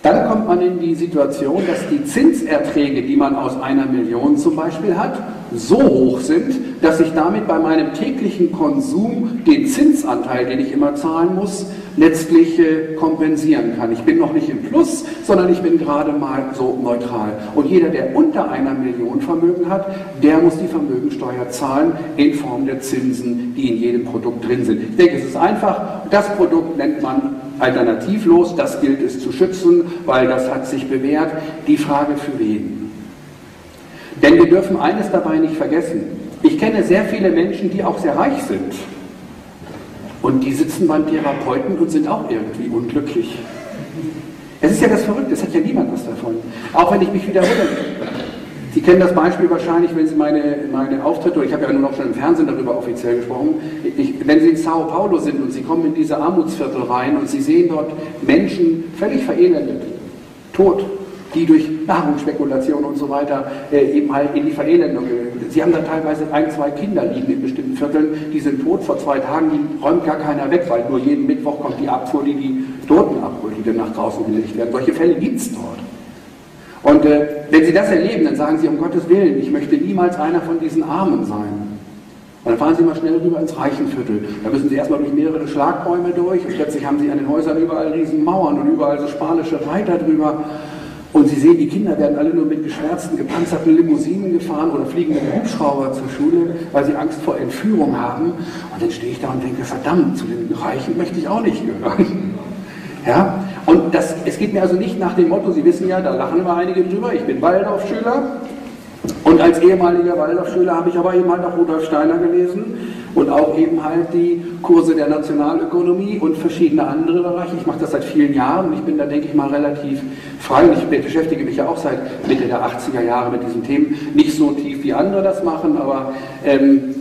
Speaker 1: dann kommt man in die Situation, dass die Zinserträge, die man aus einer Million zum Beispiel hat, so hoch sind, dass ich damit bei meinem täglichen Konsum den Zinsanteil, den ich immer zahlen muss, letztlich kompensieren kann. Ich bin noch nicht im Plus, sondern ich bin gerade mal so neutral. Und jeder, der unter einer Million Vermögen hat, der muss die Vermögensteuer zahlen in Form der Zinsen, die in jedem Produkt drin sind. Ich denke, es ist einfach. Das Produkt nennt man alternativlos, das gilt es zu schützen, weil das hat sich bewährt. Die Frage für wen? Denn wir dürfen eines dabei nicht vergessen. Ich kenne sehr viele Menschen, die auch sehr reich sind. Und die sitzen beim Therapeuten und sind auch irgendwie unglücklich. Es ist ja das Verrückte, es hat ja niemand was davon. Auch wenn ich mich wiederhole. Sie kennen das Beispiel wahrscheinlich, wenn Sie meine, meine Auftritte, ich habe ja nur noch schon im Fernsehen darüber offiziell gesprochen, ich, wenn Sie in Sao Paulo sind und Sie kommen in diese Armutsviertel rein und Sie sehen dort Menschen völlig verelendet, tot, die durch Nahrungsspekulation und so weiter äh, eben halt in die Verelendung gehen. Sie haben da teilweise ein, zwei Kinder liegen in bestimmten Vierteln, die sind tot vor zwei Tagen, die räumt gar keiner weg, weil nur jeden Mittwoch kommt die Abfuhr, die die Toten abholt, die dann nach draußen gelegt werden. Solche Fälle gibt es dort. Und äh, wenn Sie das erleben, dann sagen Sie, um Gottes Willen, ich möchte niemals einer von diesen Armen sein. Und dann fahren Sie mal schnell rüber ins Reichenviertel. Da müssen Sie erstmal durch mehrere Schlagbäume durch und plötzlich haben Sie an den Häusern überall riesen Mauern und überall so spanische Reiter drüber. Und Sie sehen, die Kinder werden alle nur mit geschwärzten, gepanzerten Limousinen gefahren oder fliegen mit einem Hubschrauber zur Schule, weil sie Angst vor Entführung haben. Und dann stehe ich da und denke, verdammt, zu den Reichen möchte ich auch nicht gehören. [LAUGHS] Ja? Und das, es geht mir also nicht nach dem Motto, Sie wissen ja, da lachen immer einige drüber, ich bin Waldorfschüler. Und als ehemaliger Waldorfschüler habe ich aber eben halt auch Rudolf Steiner gelesen und auch eben halt die Kurse der Nationalökonomie und verschiedene andere Bereiche. Ich mache das seit vielen Jahren und ich bin da, denke ich mal, relativ Und ich beschäftige mich ja auch seit Mitte der 80er Jahre mit diesen Themen. Nicht so tief wie andere das machen, aber ähm,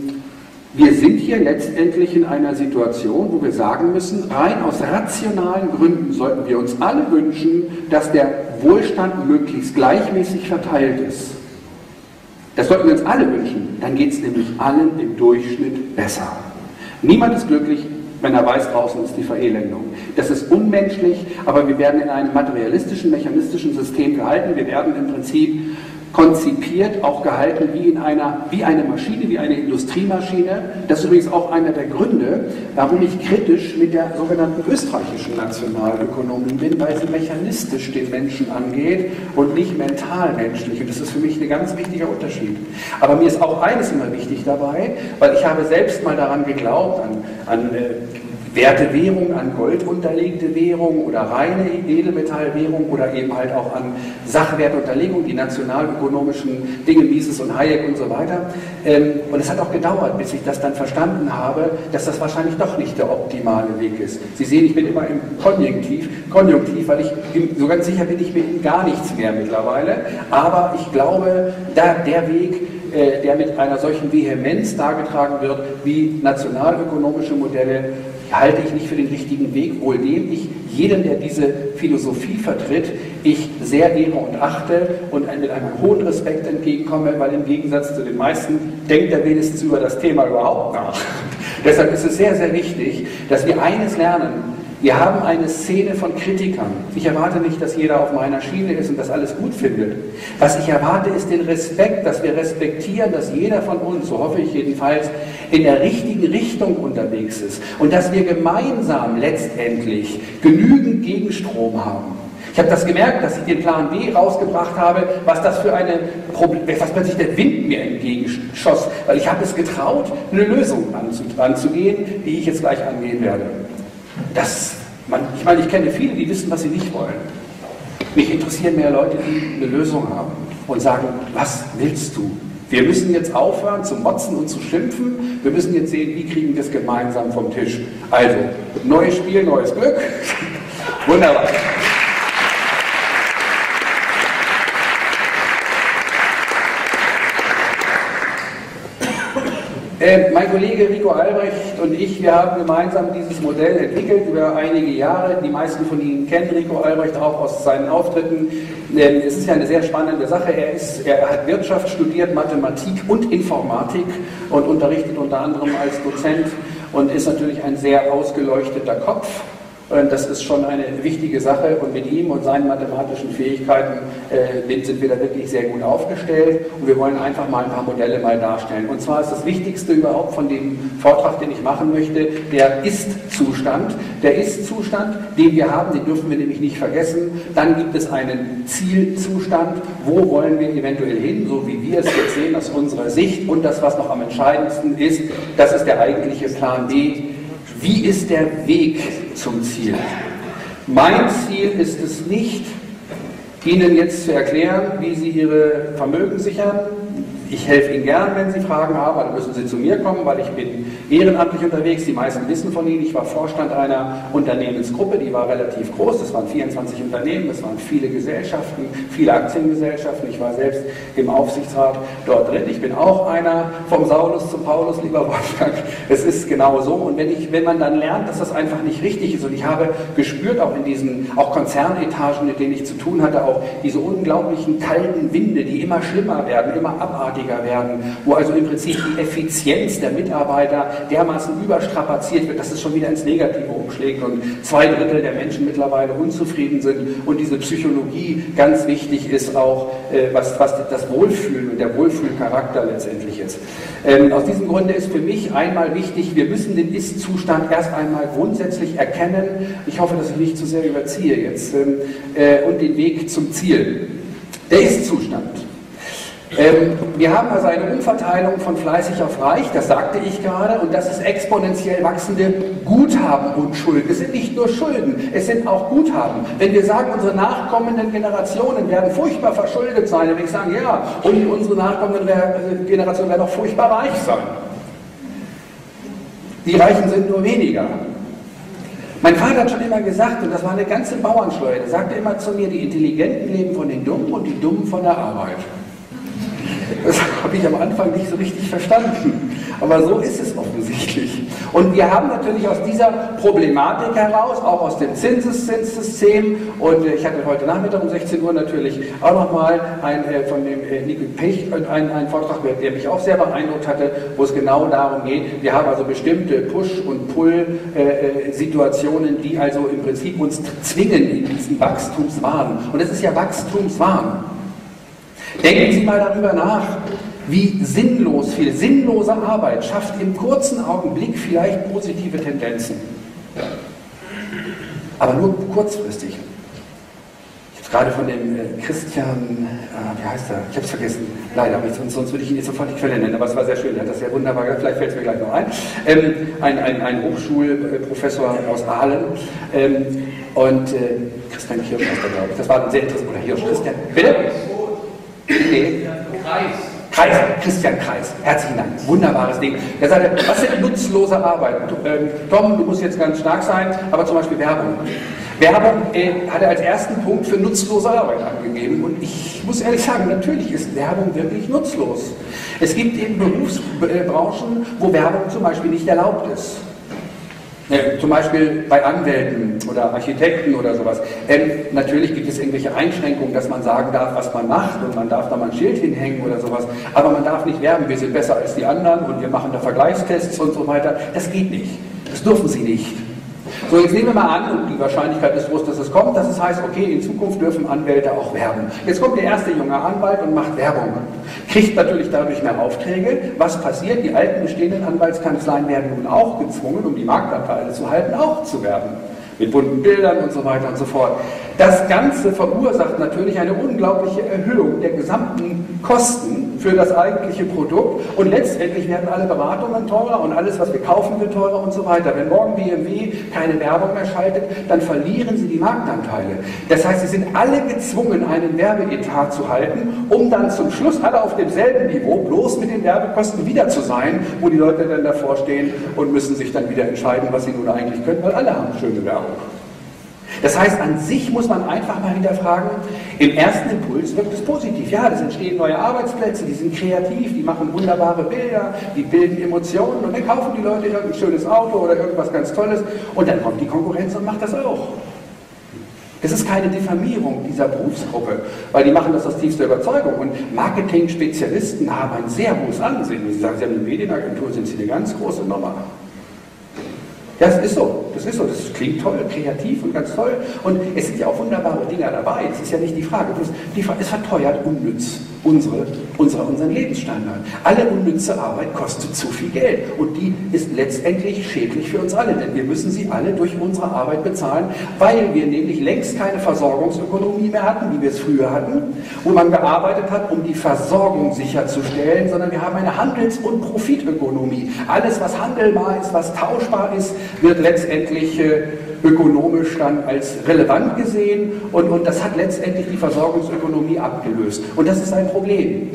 Speaker 1: wir sind hier letztendlich in einer Situation, wo wir sagen müssen, rein aus rationalen Gründen sollten wir uns alle wünschen, dass der Wohlstand möglichst gleichmäßig verteilt ist. Das sollten wir uns alle wünschen. Dann geht es nämlich allen im Durchschnitt besser. Niemand ist glücklich, wenn er weiß, draußen ist die Verelendung. Das ist unmenschlich, aber wir werden in einem materialistischen, mechanistischen System gehalten. Wir werden im Prinzip konzipiert, auch gehalten wie, in einer, wie eine Maschine, wie eine Industriemaschine. Das ist übrigens auch einer der Gründe, warum ich kritisch mit der sogenannten österreichischen Nationalökonomie bin, weil sie mechanistisch den Menschen angeht und nicht mental menschlich. Und das ist für mich ein ganz wichtiger Unterschied. Aber mir ist auch eines immer wichtig dabei, weil ich habe selbst mal daran geglaubt, an, an äh, Wertewährung, an Gold unterlegte Währung oder reine Edelmetallwährung oder eben halt auch an Sachwertunterlegung, die nationalökonomischen Dinge, Mises und Hayek und so weiter. Ähm, und es hat auch gedauert, bis ich das dann verstanden habe, dass das wahrscheinlich doch nicht der optimale Weg ist. Sie sehen, ich bin immer im Konjunktiv, Konjunktiv weil ich so ganz sicher bin ich mir gar nichts mehr mittlerweile. Aber ich glaube, da der Weg, äh, der mit einer solchen Vehemenz dargetragen wird, wie nationalökonomische Modelle, halte ich nicht für den richtigen Weg, wohl dem ich jedem, der diese Philosophie vertritt, ich sehr ehre und achte und mit einem hohen Respekt entgegenkomme, weil im Gegensatz zu den meisten denkt er wenigstens über das Thema überhaupt nach. [LAUGHS] Deshalb ist es sehr, sehr wichtig, dass wir eines lernen, wir haben eine Szene von Kritikern. Ich erwarte nicht, dass jeder auf meiner Schiene ist und das alles gut findet. Was ich erwarte, ist den Respekt, dass wir respektieren, dass jeder von uns, so hoffe ich jedenfalls, in der richtigen Richtung unterwegs ist und dass wir gemeinsam letztendlich genügend Gegenstrom haben. Ich habe das gemerkt, dass ich den Plan B rausgebracht habe, was das für eine Problem, was plötzlich der Wind mir entgegenschoss, weil ich habe es getraut, eine Lösung anzugehen, die ich jetzt gleich angehen werde. Das, man, ich meine, ich kenne viele, die wissen, was sie nicht wollen. Mich interessieren mehr Leute, die eine Lösung haben und sagen, was willst du? Wir müssen jetzt aufhören zu motzen und zu schimpfen. Wir müssen jetzt sehen, wie kriegen wir es gemeinsam vom Tisch. Also, neues Spiel, neues Glück. [LAUGHS] Wunderbar. Äh, mein Kollege Rico Albrecht und ich, wir haben gemeinsam dieses Modell entwickelt über einige Jahre. Die meisten von Ihnen kennen Rico Albrecht auch aus seinen Auftritten. Ähm, es ist ja eine sehr spannende Sache. Er, ist, er hat Wirtschaft studiert, Mathematik und Informatik und unterrichtet unter anderem als Dozent und ist natürlich ein sehr ausgeleuchteter Kopf. Das ist schon eine wichtige Sache und mit ihm und seinen mathematischen Fähigkeiten äh, sind wir da wirklich sehr gut aufgestellt und wir wollen einfach mal ein paar Modelle mal darstellen. Und zwar ist das Wichtigste überhaupt von dem Vortrag, den ich machen möchte, der Ist-Zustand. Der Ist-Zustand, den wir haben, den dürfen wir nämlich nicht vergessen. Dann gibt es einen Zielzustand, wo wollen wir eventuell hin, so wie wir es jetzt sehen aus unserer Sicht. Und das, was noch am entscheidendsten ist, das ist der eigentliche Plan B, wie ist der Weg zum Ziel? Mein Ziel ist es nicht, Ihnen jetzt zu erklären, wie Sie Ihre Vermögen sichern, ich helfe Ihnen gern, wenn Sie Fragen haben, dann müssen Sie zu mir kommen, weil ich bin ehrenamtlich unterwegs. Die meisten wissen von Ihnen, ich war Vorstand einer Unternehmensgruppe, die war relativ groß. Das waren 24 Unternehmen, das waren viele Gesellschaften, viele Aktiengesellschaften. Ich war selbst im Aufsichtsrat dort drin. Ich bin auch einer vom Saulus zum Paulus, lieber [LAUGHS] Wolfgang. Es ist genau so. Und wenn, ich, wenn man dann lernt, dass das einfach nicht richtig ist, und ich habe gespürt, auch in diesen auch Konzernetagen, mit denen ich zu tun hatte, auch diese unglaublichen kalten Winde, die immer schlimmer werden, immer abartiger nachhaltiger werden, wo also im Prinzip die Effizienz der Mitarbeiter dermaßen überstrapaziert wird, dass es schon wieder ins Negative umschlägt und zwei Drittel der Menschen mittlerweile unzufrieden sind und diese Psychologie ganz wichtig ist auch, äh, was, was das Wohlfühlen und der Wohlfühlcharakter letztendlich ist. Ähm, aus diesem Grunde ist für mich einmal wichtig, wir müssen den Ist-Zustand erst einmal grundsätzlich erkennen. Ich hoffe, dass ich nicht zu sehr überziehe jetzt. Ähm, äh, und den Weg zum Ziel. Der Ist-Zustand. Ähm, wir haben also eine Umverteilung von fleißig auf reich, das sagte ich gerade, und das ist exponentiell wachsende Guthaben und Schulden. Es sind nicht nur Schulden, es sind auch Guthaben. Wenn wir sagen, unsere nachkommenden Generationen werden furchtbar verschuldet sein, dann würde ich sagen, ja, und unsere nachkommenden äh, Generationen werden auch furchtbar reich sein. Die Reichen sind nur weniger. Mein Vater hat schon immer gesagt, und das war eine ganze Bauernschleue, der sagte immer zu mir, die Intelligenten leben von den Dummen und die Dummen von der Arbeit. Das habe ich am Anfang nicht so richtig verstanden. Aber so ist es offensichtlich. Und wir haben natürlich aus dieser Problematik heraus, auch aus dem Zinseszinssystem, und äh, ich hatte heute Nachmittag um 16 Uhr natürlich auch nochmal ein, äh, von dem äh, Nico Pech einen, einen Vortrag gehört, der mich auch sehr beeindruckt hatte, wo es genau darum geht, wir haben also bestimmte Push- und Pull-Situationen, die also im Prinzip uns zwingen in diesen Wachstumswahn. Und es ist ja Wachstumswahn. Denken Sie mal darüber nach, wie sinnlos viel, sinnlose Arbeit schafft im kurzen Augenblick vielleicht positive Tendenzen. Aber nur kurzfristig. Ich habe gerade von dem äh, Christian, äh, wie heißt er? Ich habe es vergessen, leider, aber sonst, sonst, würde ich ihn jetzt sofort die Quelle nennen, aber es war sehr schön, er hat das sehr wunderbar gesagt, vielleicht fällt es mir gleich noch ein. Ähm, ein, ein, ein, Hochschulprofessor aus Aalen ähm, und äh, Christian Kirsch heißt er, glaube ich. Das war ein sehr interessant, oder Hirsch, Christian, bitte? Nee. Kreis. Kreis, Christian Kreis. Herzlichen Dank. Wunderbares Ding. Er sagte, was sind nutzlose Arbeiten? Ähm, Tom, du musst jetzt ganz stark sein, aber zum Beispiel Werbung. Werbung äh, hat er als ersten Punkt für nutzlose Arbeit angegeben. Und ich muss ehrlich sagen, natürlich ist Werbung wirklich nutzlos. Es gibt eben Berufsbranchen, wo Werbung zum Beispiel nicht erlaubt ist. Ja, zum Beispiel bei Anwälten oder Architekten oder sowas. Ähm, natürlich gibt es irgendwelche Einschränkungen, dass man sagen darf, was man macht und man darf da mal ein Schild hinhängen oder sowas. Aber man darf nicht werben, wir sind besser als die anderen und wir machen da Vergleichstests und so weiter. Das geht nicht. Das dürfen sie nicht. So, jetzt nehmen wir mal an, und die Wahrscheinlichkeit ist groß, dass es kommt, dass es heißt, okay, in Zukunft dürfen Anwälte auch werben. Jetzt kommt der erste junge Anwalt und macht Werbung. Kriegt natürlich dadurch mehr Aufträge. Was passiert? Die alten bestehenden Anwaltskanzleien werden nun auch gezwungen, um die Marktanteile zu halten, auch zu werben. Mit bunten Bildern und so weiter und so fort. Das Ganze verursacht natürlich eine unglaubliche Erhöhung der gesamten Kosten für das eigentliche Produkt und letztendlich werden alle Beratungen teurer und alles, was wir kaufen, wird teurer und so weiter. Wenn morgen BMW keine Werbung mehr schaltet, dann verlieren sie die Marktanteile. Das heißt, sie sind alle gezwungen, einen Werbeetat zu halten, um dann zum Schluss alle auf demselben Niveau, bloß mit den Werbekosten wieder zu sein, wo die Leute dann davor stehen und müssen sich dann wieder entscheiden, was sie nun eigentlich können, weil alle haben schöne Werbung. Das heißt, an sich muss man einfach mal hinterfragen, im ersten Impuls wirkt es positiv. Ja, es entstehen neue Arbeitsplätze, die sind kreativ, die machen wunderbare Bilder, die bilden Emotionen und dann kaufen die Leute irgendein schönes Auto oder irgendwas ganz Tolles und dann kommt die Konkurrenz und macht das auch. Das ist keine Diffamierung dieser Berufsgruppe, weil die machen das aus tiefster Überzeugung. Und Marketing-Spezialisten haben ein sehr hohes Ansehen. Sie sagen, Sie haben eine Medienagentur, sind Sie eine ganz große Nummer. Ja, das ist so. Das ist so. Das klingt toll, kreativ und ganz toll. Und es sind ja auch wunderbare Dinge dabei. Das ist ja nicht die Frage. Die Frage es verteuert unnütz unsere, unsere, unseren Lebensstandard. Alle unnütze Arbeit kostet zu viel Geld. Und die ist letztendlich schädlich für uns alle. Denn wir müssen sie alle durch unsere Arbeit bezahlen, weil wir nämlich längst keine Versorgungsökonomie mehr hatten, wie wir es früher hatten, wo man gearbeitet hat, um die Versorgung sicherzustellen, sondern wir haben eine Handels- und Profitökonomie. Alles, was handelbar ist, was tauschbar ist, wird letztendlich äh, ökonomisch dann als relevant gesehen und, und das hat letztendlich die Versorgungsökonomie abgelöst. Und das ist ein Problem.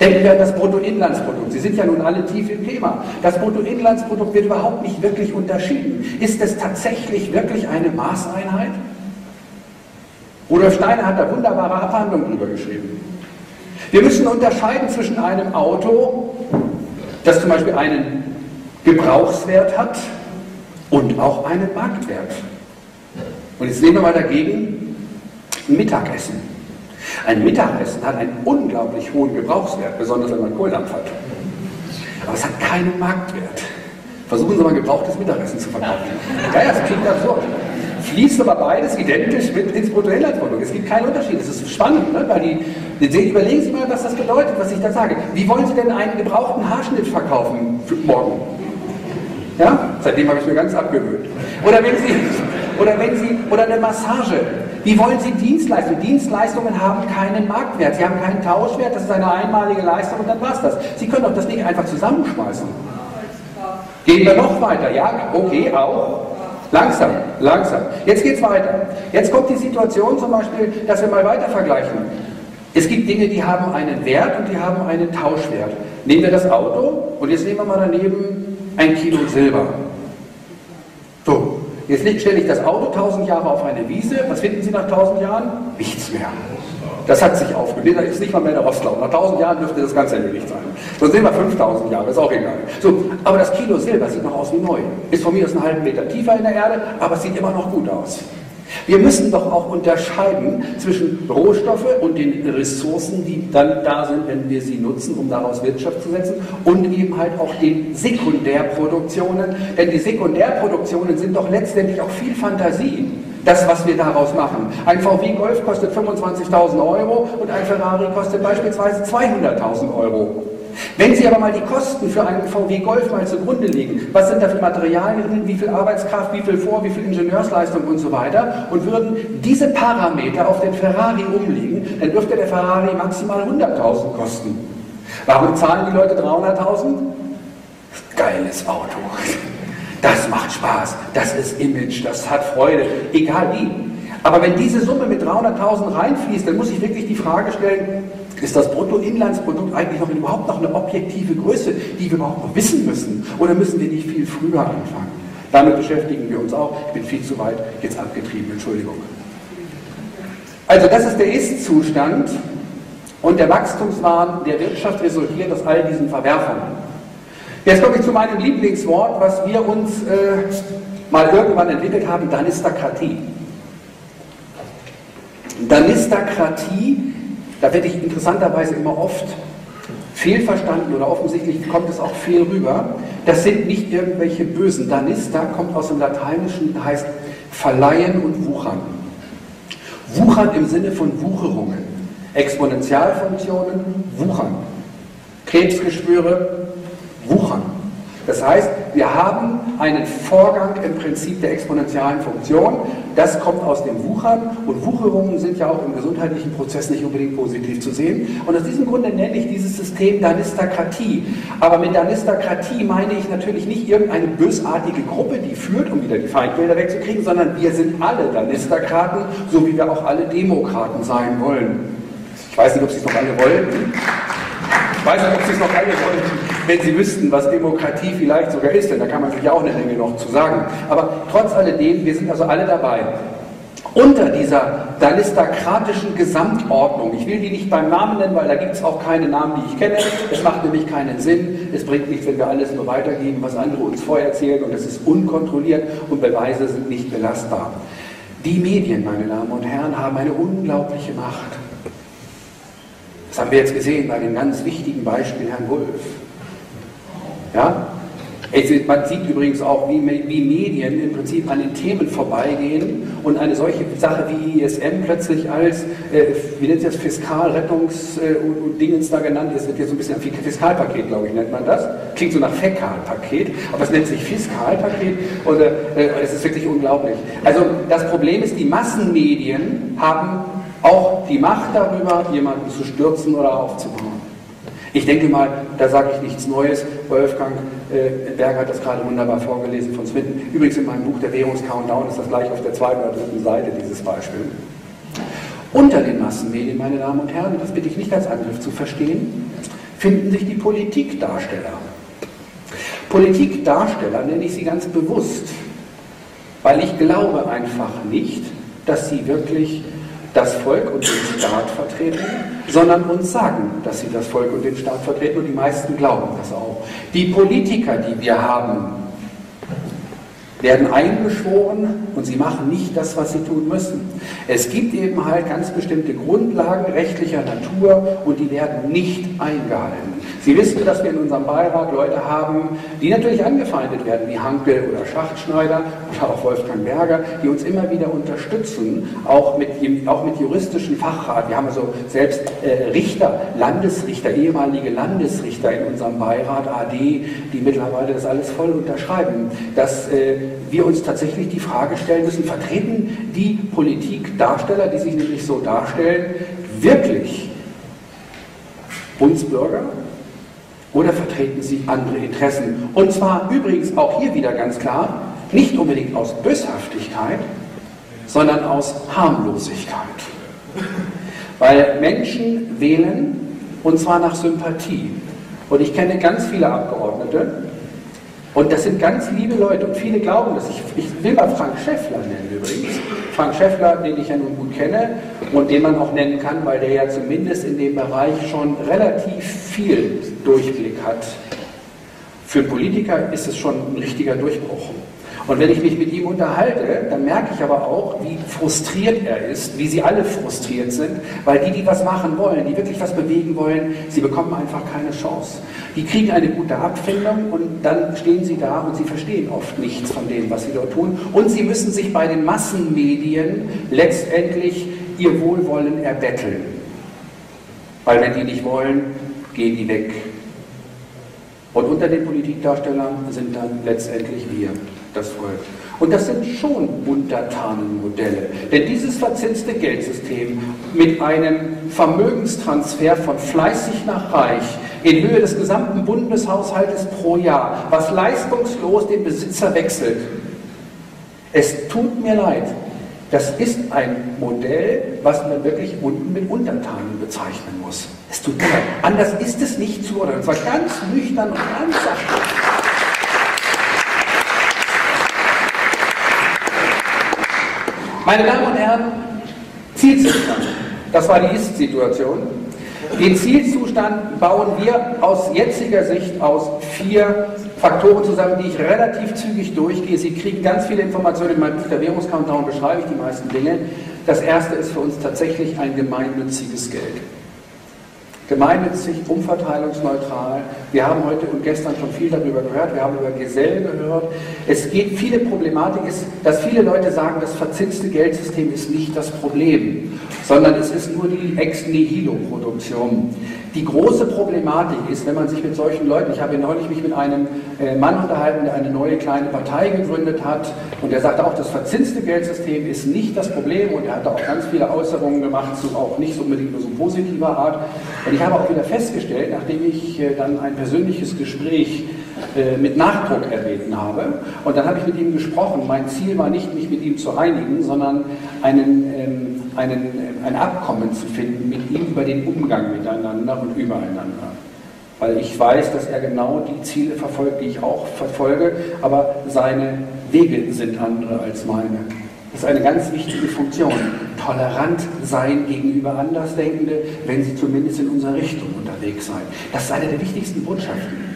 Speaker 1: Denken wir an das Bruttoinlandsprodukt. Sie sind ja nun alle tief im Thema. Das Bruttoinlandsprodukt wird überhaupt nicht wirklich unterschieden. Ist es tatsächlich wirklich eine Maßeinheit? Rudolf Steiner hat da wunderbare Abhandlungen drüber geschrieben. Wir müssen unterscheiden zwischen einem Auto, das zum Beispiel einen Gebrauchswert hat, und auch einen Marktwert. Und jetzt nehmen wir mal dagegen ein Mittagessen. Ein Mittagessen hat einen unglaublich hohen Gebrauchswert, besonders wenn man Kohldampf hat. Aber es hat keinen Marktwert. Versuchen Sie mal gebrauchtes Mittagessen zu verkaufen. Ja, ja, das klingt absurd. Fließt aber beides identisch mit ins Bruttoinlandsprodukt. Es gibt keinen Unterschied. Das ist spannend, ne? weil die, überlegen Sie mal, was das bedeutet, was ich da sage. Wie wollen Sie denn einen gebrauchten Haarschnitt verkaufen für morgen? Ja? Seitdem habe ich mir ganz abgewöhnt. Oder wenn Sie, oder wenn Sie, oder eine Massage. Wie wollen Sie Dienstleistungen? Dienstleistungen haben keinen Marktwert. Sie haben keinen Tauschwert. Das ist eine einmalige Leistung und dann war es das. Sie können doch das nicht einfach zusammenschmeißen. Gehen wir noch weiter. Ja, okay, auch. Langsam, langsam. Jetzt geht es weiter. Jetzt kommt die Situation zum Beispiel, dass wir mal weiter vergleichen. Es gibt Dinge, die haben einen Wert und die haben einen Tauschwert. Nehmen wir das Auto und jetzt nehmen wir mal daneben ein Kilo Silber. So, jetzt stelle ich das Auto 1000 Jahre auf eine Wiese. Was finden Sie nach 1000 Jahren? Nichts mehr. Das hat sich aufgelöst. Da ist nicht mal mehr der Rostlau. Nach 1000 Jahren dürfte das Ganze erledigt sein. Sonst nehmen wir 5000 Jahre, ist auch egal. So, aber das Kilo Silber sieht noch aus wie neu. Ist von mir aus einen halben Meter tiefer in der Erde, aber es sieht immer noch gut aus. Wir müssen doch auch unterscheiden zwischen Rohstoffe und den Ressourcen, die dann da sind, wenn wir sie nutzen, um daraus Wirtschaft zu setzen, und eben halt auch den Sekundärproduktionen. Denn die Sekundärproduktionen sind doch letztendlich auch viel Fantasie. Das, was wir daraus machen. Ein VW Golf kostet 25.000 Euro und ein Ferrari kostet beispielsweise 200.000 Euro. Wenn Sie aber mal die Kosten für einen VW Golf mal zugrunde legen, was sind da für Materialien drin, wie viel Arbeitskraft, wie viel Vor-, wie viel Ingenieursleistung und so weiter, und würden diese Parameter auf den Ferrari umlegen, dann dürfte der Ferrari maximal 100.000 kosten. Warum zahlen die Leute 300.000? Geiles Auto. Das macht Spaß, das ist Image, das hat Freude, egal wie. Aber wenn diese Summe mit 300.000 reinfließt, dann muss ich wirklich die Frage stellen, ist das Bruttoinlandsprodukt eigentlich noch überhaupt noch eine objektive Größe, die wir überhaupt noch wissen müssen? Oder müssen wir nicht viel früher anfangen? Damit beschäftigen wir uns auch. Ich bin viel zu weit jetzt abgetrieben, Entschuldigung. Also das ist der Ist-Zustand und der Wachstumswahn der Wirtschaft resultiert aus all diesen Verwerfungen. Jetzt komme ich zu meinem Lieblingswort, was wir uns äh, mal irgendwann entwickelt haben, Danistakratie. Danistakratie da werde ich interessanterweise immer oft fehlverstanden oder offensichtlich kommt es auch fehl rüber. Das sind nicht irgendwelche bösen. Danista kommt aus dem Lateinischen, heißt verleihen und wuchern. Wuchern im Sinne von Wucherungen. Exponentialfunktionen wuchern. Krebsgeschwüre wuchern. Das heißt, wir haben einen Vorgang im Prinzip der exponentiellen Funktion. Das kommt aus dem Wuchern und Wucherungen sind ja auch im gesundheitlichen Prozess nicht unbedingt positiv zu sehen. Und aus diesem Grunde nenne ich dieses System Danistakratie. Aber mit Danistakratie meine ich natürlich nicht irgendeine bösartige Gruppe, die führt, um wieder die Feindbilder wegzukriegen, sondern wir sind alle Danistakraten, so wie wir auch alle Demokraten sein wollen. Ich weiß nicht, ob Sie es noch alle wollen. Ich weiß nicht, ob Sie es noch alle wollen wenn Sie wüssten, was Demokratie vielleicht sogar ist, denn da kann man sich ja auch eine Menge noch zu sagen. Aber trotz alledem, wir sind also alle dabei. unter dieser dallistokratischen Gesamtordnung, ich will die nicht beim Namen nennen, weil da gibt es auch keine Namen, die ich kenne, es macht nämlich keinen Sinn, es bringt nichts, wenn wir alles nur weitergeben, was andere uns vorherzählen und es ist unkontrolliert und Beweise sind nicht belastbar. Die Medien, meine Damen und Herren, haben eine unglaubliche Macht. Das haben wir jetzt gesehen bei dem ganz wichtigen Beispiel Herrn Wolf. Ja? Man sieht übrigens auch, wie, wie, Medien im Prinzip an den Themen vorbeigehen und eine solche Sache wie ISM plötzlich als, äh, wie nennt sich das, Fiskalrettungs- äh, und Dingens da genannt, das wird jetzt so ein bisschen Fiskalpaket, glaube ich, nennt man das. Klingt so nach Fäkalpaket, aber es nennt sich Fiskalpaket und äh, es ist wirklich unglaublich. Also das Problem ist, die Massenmedien haben auch die Macht darüber, jemanden zu stürzen oder aufzubauen. Ich denke mal, da sage ich nichts Neues. Wolfgang äh, Berger hat das gerade wunderbar vorgelesen von Swinton. Übrigens in meinem Buch Der Währungscountdown ist das gleich auf der zweiten oder dritten Seite dieses Beispiel. Unter den Massenmedien, meine Damen und Herren, das bitte ich nicht als Angriff zu verstehen, finden sich die Politikdarsteller. Politikdarsteller nenne ich sie ganz bewusst, weil ich glaube einfach nicht, dass sie wirklich das Volk und den Staat vertreten, sondern uns sagen, dass sie das Volk und den Staat vertreten und die meisten glauben das auch. Die Politiker, die wir haben, werden eingeschworen und sie machen nicht das, was sie tun müssen. Es gibt eben halt ganz bestimmte Grundlagen rechtlicher Natur und die werden nicht eingehalten. Sie wissen, dass wir in unserem Beirat Leute haben, die natürlich angefeindet werden, wie Hankel oder Schachtschneider oder auch Wolfgang Berger, die uns immer wieder unterstützen, auch mit, auch mit juristischen Fachrat. Wir haben also selbst äh, Richter, Landesrichter, ehemalige Landesrichter in unserem Beirat, AD, die mittlerweile das alles voll unterschreiben, dass äh, wir uns tatsächlich die Frage stellen müssen, vertreten die Politikdarsteller, die sich nämlich so darstellen, wirklich Bundesbürger? Oder vertreten sie andere Interessen? Und zwar übrigens auch hier wieder ganz klar, nicht unbedingt aus Böshaftigkeit, sondern aus Harmlosigkeit. Weil Menschen wählen und zwar nach Sympathie. Und ich kenne ganz viele Abgeordnete, und das sind ganz liebe Leute und viele glauben das. Ich, ich will mal Frank Schäffler nennen übrigens. Frank Schäffler, den ich ja nun gut kenne und den man auch nennen kann, weil der ja zumindest in dem Bereich schon relativ viel Durchblick hat. Für Politiker ist es schon ein richtiger Durchbruch. Und wenn ich mich mit ihm unterhalte, dann merke ich aber auch, wie frustriert er ist, wie sie alle frustriert sind, weil die, die was machen wollen, die wirklich was bewegen wollen, sie bekommen einfach keine Chance. Die kriegen eine gute Abfindung und dann stehen sie da und sie verstehen oft nichts von dem, was sie dort tun. Und sie müssen sich bei den Massenmedien letztendlich ihr Wohlwollen erbetteln. Weil wenn die nicht wollen, gehen die weg. Und unter den Politikdarstellern sind dann letztendlich wir das Volk. Und das sind schon Untertanenmodelle. Denn dieses verzinste Geldsystem mit einem Vermögenstransfer von fleißig nach reich in Höhe des gesamten Bundeshaushaltes pro Jahr, was leistungslos den Besitzer wechselt. Es tut mir leid. Das ist ein Modell, was man wirklich unten mit Untertanen bezeichnen muss. Es tut mir leid. Anders ist es nicht zu ordnen. Und zwar ganz nüchtern und ganz sachlich. Meine Damen und Herren, Zielzustand. Das war die Ist-Situation. Den Zielzustand bauen wir aus jetziger Sicht aus vier Faktoren zusammen, die ich relativ zügig durchgehe. Sie kriegen ganz viele Informationen in meinem Buch der Währungscountdown, beschreibe ich die meisten Dinge. Das erste ist für uns tatsächlich ein gemeinnütziges Geld gemeinnützig, umverteilungsneutral. Wir haben heute und gestern schon viel darüber gehört, wir haben über Gesellen gehört. Es geht, viele Problematik ist, dass viele Leute sagen, das verzinste Geldsystem ist nicht das Problem, sondern es ist nur die Ex Nihilo-Produktion. Die große Problematik ist, wenn man sich mit solchen Leuten, ich habe neulich mich mit einem äh, Mann unterhalten, der eine neue kleine Partei gegründet hat und der sagte auch, das verzinste Geldsystem ist nicht das Problem und er hat auch ganz viele Äußerungen gemacht, auch nicht unbedingt nur so positiver Art. Und ich habe auch wieder festgestellt, nachdem ich äh, dann ein persönliches Gespräch äh, mit Nachdruck erbeten habe. Und dann habe ich mit ihm gesprochen. Mein Ziel war nicht, mich mit ihm zu einigen, sondern einen, ähm, einen, äh, ein Abkommen zu finden mit ihm über den Umgang miteinander und übereinander. Weil ich weiß, dass er genau die Ziele verfolgt, die ich auch verfolge, aber seine Wege sind andere als meine. Das ist eine ganz wichtige Funktion. Tolerant sein gegenüber Andersdenkende, wenn sie zumindest in unserer Richtung unterwegs sein. Das ist eine der wichtigsten Botschaften.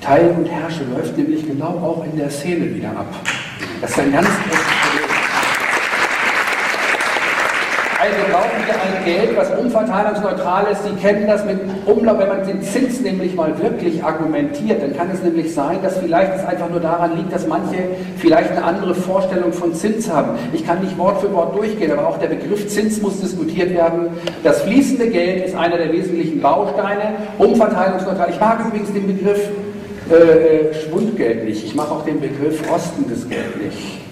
Speaker 1: Teil und Herrsche läuft nämlich genau auch in der Szene wieder ab. Das ist ein ganz Also brauchen wir ein Geld, was umverteilungsneutral ist. Sie kennen das mit Umlauf, wenn man den Zins nämlich mal wirklich argumentiert, dann kann es nämlich sein, dass vielleicht es einfach nur daran liegt, dass manche vielleicht eine andere Vorstellung von Zins haben. Ich kann nicht Wort für Wort durchgehen, aber auch der Begriff Zins muss diskutiert werden. Das fließende Geld ist einer der wesentlichen Bausteine. Umverteilungsneutral. Ich mag übrigens den Begriff äh, äh Schwundgeld nicht. Ich mag auch den Begriff rostendes Geld nicht.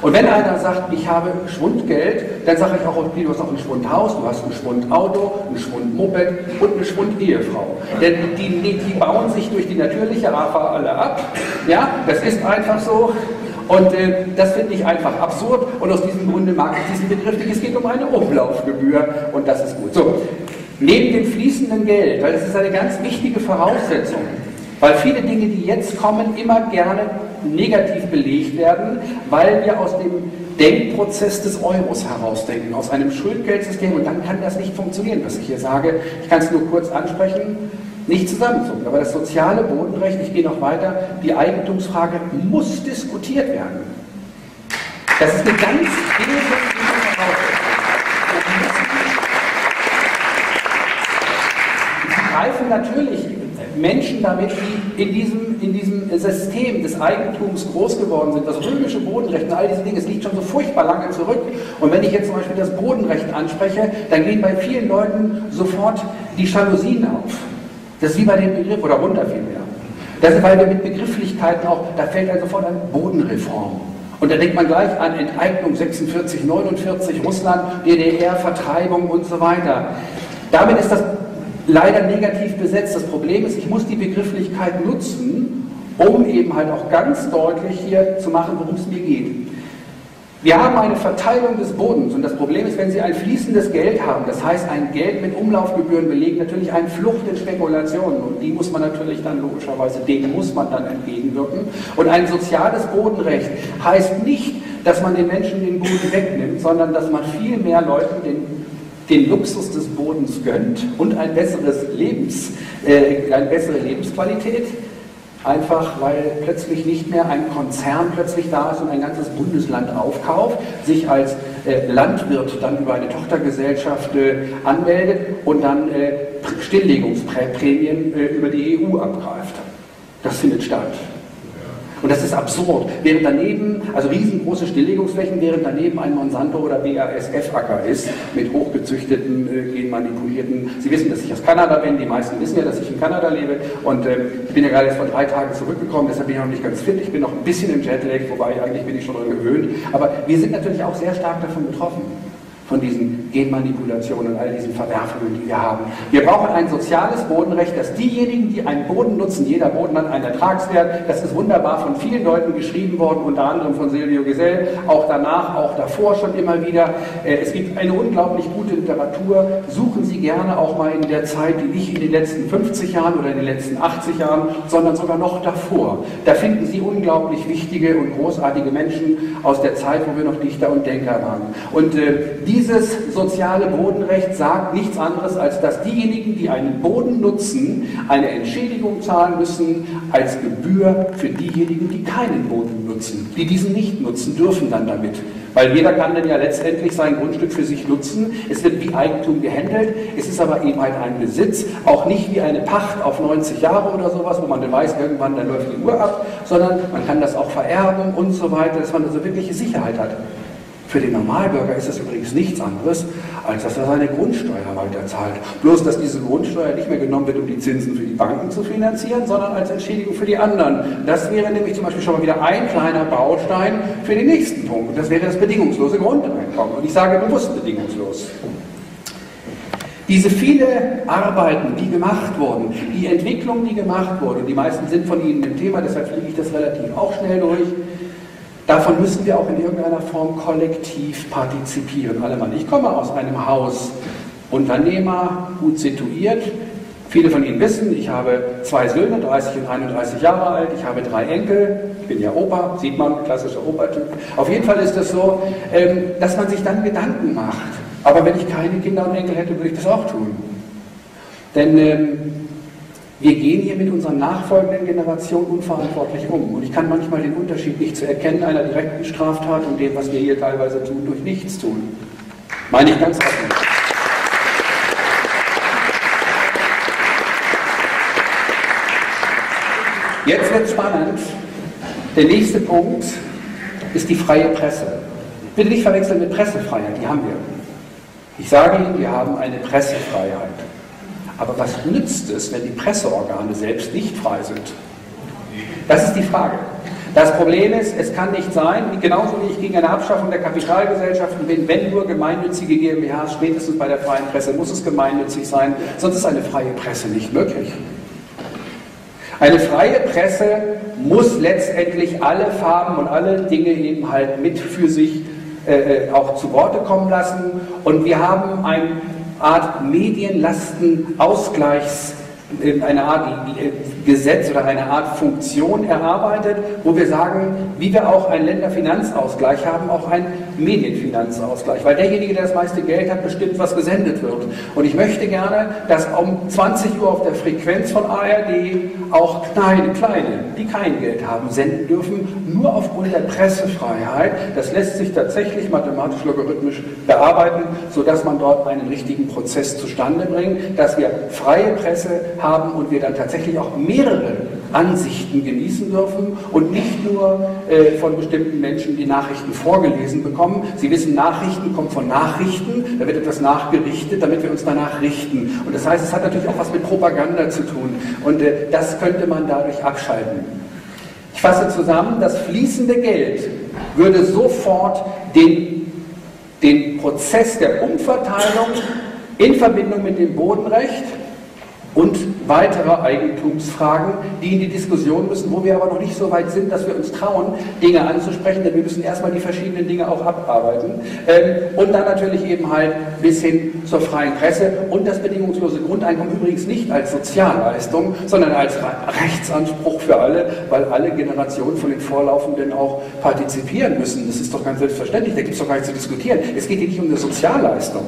Speaker 1: Und wenn einer sagt, ich habe Schwundgeld, dann sage ich auch, okay, du hast auch ein Schwundhaus, du hast ein Schwundauto, ein Schwundmoped und eine Schwundehefrau. Denn die, die, bauen sich durch die natürliche AFA alle ab. Ja, das ist einfach so. Und äh, das finde ich einfach absurd und aus diesem Grunde mag ich diesen Begriff nicht. Es geht um eine Umlaufgebühr und das ist gut. So, neben dem fließenden Geld, weil das ist eine ganz wichtige Voraussetzung, weil viele Dinge, die jetzt kommen, immer gerne negativ belegt werden, weil wir aus dem Denkprozess des Euros herausdenken, aus einem Schuldgeldsystem und dann kann das nicht funktionieren, was ich hier sage. Ich kann es nur kurz ansprechen, nicht zusammenzucken, aber das soziale Bodenrecht, ich gehe noch weiter, die Eigentumsfrage muss diskutiert werden. Das ist eine ganz wesentliche Voraussetzung. Sie greifen natürlich Menschen damit, die in diesem, in diesem System des Eigentums groß geworden sind. Das römische Bodenrecht und all diese Dinge, es liegt schon so furchtbar lange zurück. Und wenn ich jetzt zum Beispiel das Bodenrecht anspreche, dann gehen bei vielen Leuten sofort die Jalousien auf. Das ist wie bei dem Begriff, oder runter vielmehr. Das ist, weil wir mit Begrifflichkeiten auch, da fällt dann sofort an Bodenreform. Und da denkt man gleich an Enteignung 46, 49, Russland, DDR, Vertreibung und so weiter. Damit ist das leider negativ besetzt. Das Problem ist, ich muss die Begrifflichkeit nutzen, um eben halt auch ganz deutlich hier zu machen, worum es mir geht. Wir haben eine Verteilung des Bodens und das Problem ist, wenn Sie ein fließendes Geld haben, das heißt ein Geld mit Umlaufgebühren belegt, natürlich eine Flucht in Spekulationen und die muss man natürlich dann logischerweise, denen muss man dann entgegenwirken. Und ein soziales Bodenrecht heißt nicht, dass man den Menschen den Boden wegnimmt, sondern dass man viel mehr Leuten den den Luxus des Bodens gönnt und ein besseres Lebens, äh, eine bessere Lebensqualität, einfach weil plötzlich nicht mehr ein Konzern plötzlich da ist und ein ganzes Bundesland aufkauft, sich als äh, Landwirt dann über eine Tochtergesellschaft äh, anmeldet und dann äh, Stilllegungsprämien äh, über die EU abgreift. Das findet statt. Und das ist absurd. Während daneben, also riesengroße Stilllegungsflächen, während daneben ein Monsanto oder BASF-Acker ist, mit hochgezüchteten, äh, genmanipulierten. Sie wissen, dass ich aus Kanada bin, die meisten wissen ja, dass ich in Kanada lebe. Und äh, ich bin ja gerade erst vor drei Tagen zurückgekommen, deshalb bin ich noch nicht ganz fit. Ich bin noch ein bisschen im Jetlag, wobei eigentlich bin ich schon daran gewöhnt. Aber wir sind natürlich auch sehr stark davon betroffen von diesen Genmanipulationen und all diesen Verwerfungen, die wir haben. Wir brauchen ein soziales Bodenrecht, dass diejenigen, die einen Boden nutzen, jeder Boden hat einen Ertragswert, das ist wunderbar von vielen Leuten geschrieben worden, unter anderem von Silvio Gesell, auch danach, auch davor schon immer wieder. Äh, es gibt eine unglaublich gute Literatur. Suchen Sie gerne auch mal in der Zeit, die nicht in den letzten 50 Jahren oder in den letzten 80 Jahren, sondern sogar noch davor. Da finden Sie unglaublich wichtige und großartige Menschen aus der Zeit, wo wir noch Dichter und Denker waren. Und äh, die dieses soziale Bodenrecht sagt nichts anderes, als dass diejenigen, die einen Boden nutzen, eine Entschädigung zahlen müssen als Gebühr für diejenigen, die keinen Boden nutzen. Die diesen nicht nutzen, dürfen dann damit. Weil jeder kann dann ja letztendlich sein Grundstück für sich nutzen. Es wird wie Eigentum gehandelt. Es ist aber eben halt ein Besitz, auch nicht wie eine Pacht auf 90 Jahre oder sowas, wo man dann weiß, irgendwann dann läuft die Uhr ab, sondern man kann das auch vererben und so weiter, dass man also wirkliche Sicherheit hat. Für den Normalbürger ist das übrigens nichts anderes, als dass er seine Grundsteuer weiterzahlt. Bloß, dass diese Grundsteuer nicht mehr genommen wird, um die Zinsen für die Banken zu finanzieren, sondern als Entschädigung für die anderen. Das wäre nämlich zum Beispiel schon mal wieder ein kleiner Baustein für den nächsten Punkt. Und das wäre das bedingungslose Grundeinkommen. Und ich sage bewusst bedingungslos. Diese viele Arbeiten, die gemacht wurden, die Entwicklungen, die gemacht wurden, und die meisten sind von Ihnen im Thema, deshalb fliege ich das relativ auch schnell durch, Davon müssen wir auch in irgendeiner Form kollektiv partizipieren, alle Mann. Ich komme aus einem Haus, Unternehmer, gut situiert, Viele von Ihnen wissen, ich habe zwei Söhne, 30 und 31 Jahre alt, ich habe drei Enkel, ich bin ja Opa, sieht man, klassischer Opa-Typ. Auf jeden Fall ist das so, ähm, dass man sich dann Gedanken macht. Aber wenn ich keine Kinder und Enkel hätte, würde ich das auch tun. Denn ähm, wir gehen hier mit unseren nachfolgenden Generationen unverantwortlich um. Und ich kann manchmal den Unterschied nicht zu erkennen einer direkten Straftat und dem, was wir hier teilweise tun, durch nichts tun. Meine ich ganz offen. Jetzt wird spannend. Der nächste Punkt ist die freie Presse. Bitte nicht verwechseln mit Pressefreiheit, die haben wir. Ich sage Ihnen, wir haben eine Pressefreiheit. Aber was nützt es, wenn die Presseorgane selbst nicht frei sind? Das ist die Frage. Das Problem ist, es kann nicht sein, genauso wie ich gegen eine Abschaffung der Kapitalgesellschaften bin, wenn nur gemeinnützige GmbHs, spätestens bei der freien Presse muss es gemeinnützig sein, sonst ist eine freie Presse nicht möglich. Eine freie Presse muss letztendlich alle Farben und alle Dinge eben halt mit für sich äh, äh auch zu Worte kommen lassen. Und wir haben eine Art Medienlastenausgleichs eine Art Gesetz oder eine Art Funktion erarbeitet, wo wir sagen, wie wir auch einen Länderfinanzausgleich haben, auch einen Medienfinanzausgleich. Weil derjenige, der das meiste Geld hat, bestimmt, was gesendet wird. Und ich möchte gerne, dass um 20 Uhr auf der Frequenz von ARD auch kleine, kleine, die kein Geld haben, senden dürfen, nur aufgrund der Pressefreiheit. Das lässt sich tatsächlich mathematisch-logarithmisch bearbeiten, sodass man dort einen richtigen Prozess zustande bringt, dass wir freie Presse haben und wir dann tatsächlich auch mehrere Ansichten genießen dürfen und nicht nur äh, von bestimmten Menschen die Nachrichten vorgelesen bekommen. Sie wissen, Nachrichten kommen von Nachrichten, da wird etwas nachgerichtet, damit wir uns danach richten. Und das heißt, es hat natürlich auch was mit Propaganda zu tun und äh, das könnte man dadurch abschalten. Ich fasse zusammen, das fließende Geld würde sofort den, den Prozess der Umverteilung in Verbindung mit dem Bodenrecht und weitere Eigentumsfragen, die in die Diskussion müssen, wo wir aber noch nicht so weit sind, dass wir uns trauen, Dinge anzusprechen, denn wir müssen erstmal die verschiedenen Dinge auch abarbeiten. Ähm, und dann natürlich eben halt bis hin zur freien Presse und das bedingungslose Grundeinkommen übrigens nicht als Sozialleistung, sondern als Rechtsanspruch für alle, weil alle Generationen von den Vorlaufenden auch partizipieren müssen. Das ist doch ganz selbstverständlich, da gibt es doch gar nichts zu diskutieren. Es geht hier nicht um eine Sozialleistung.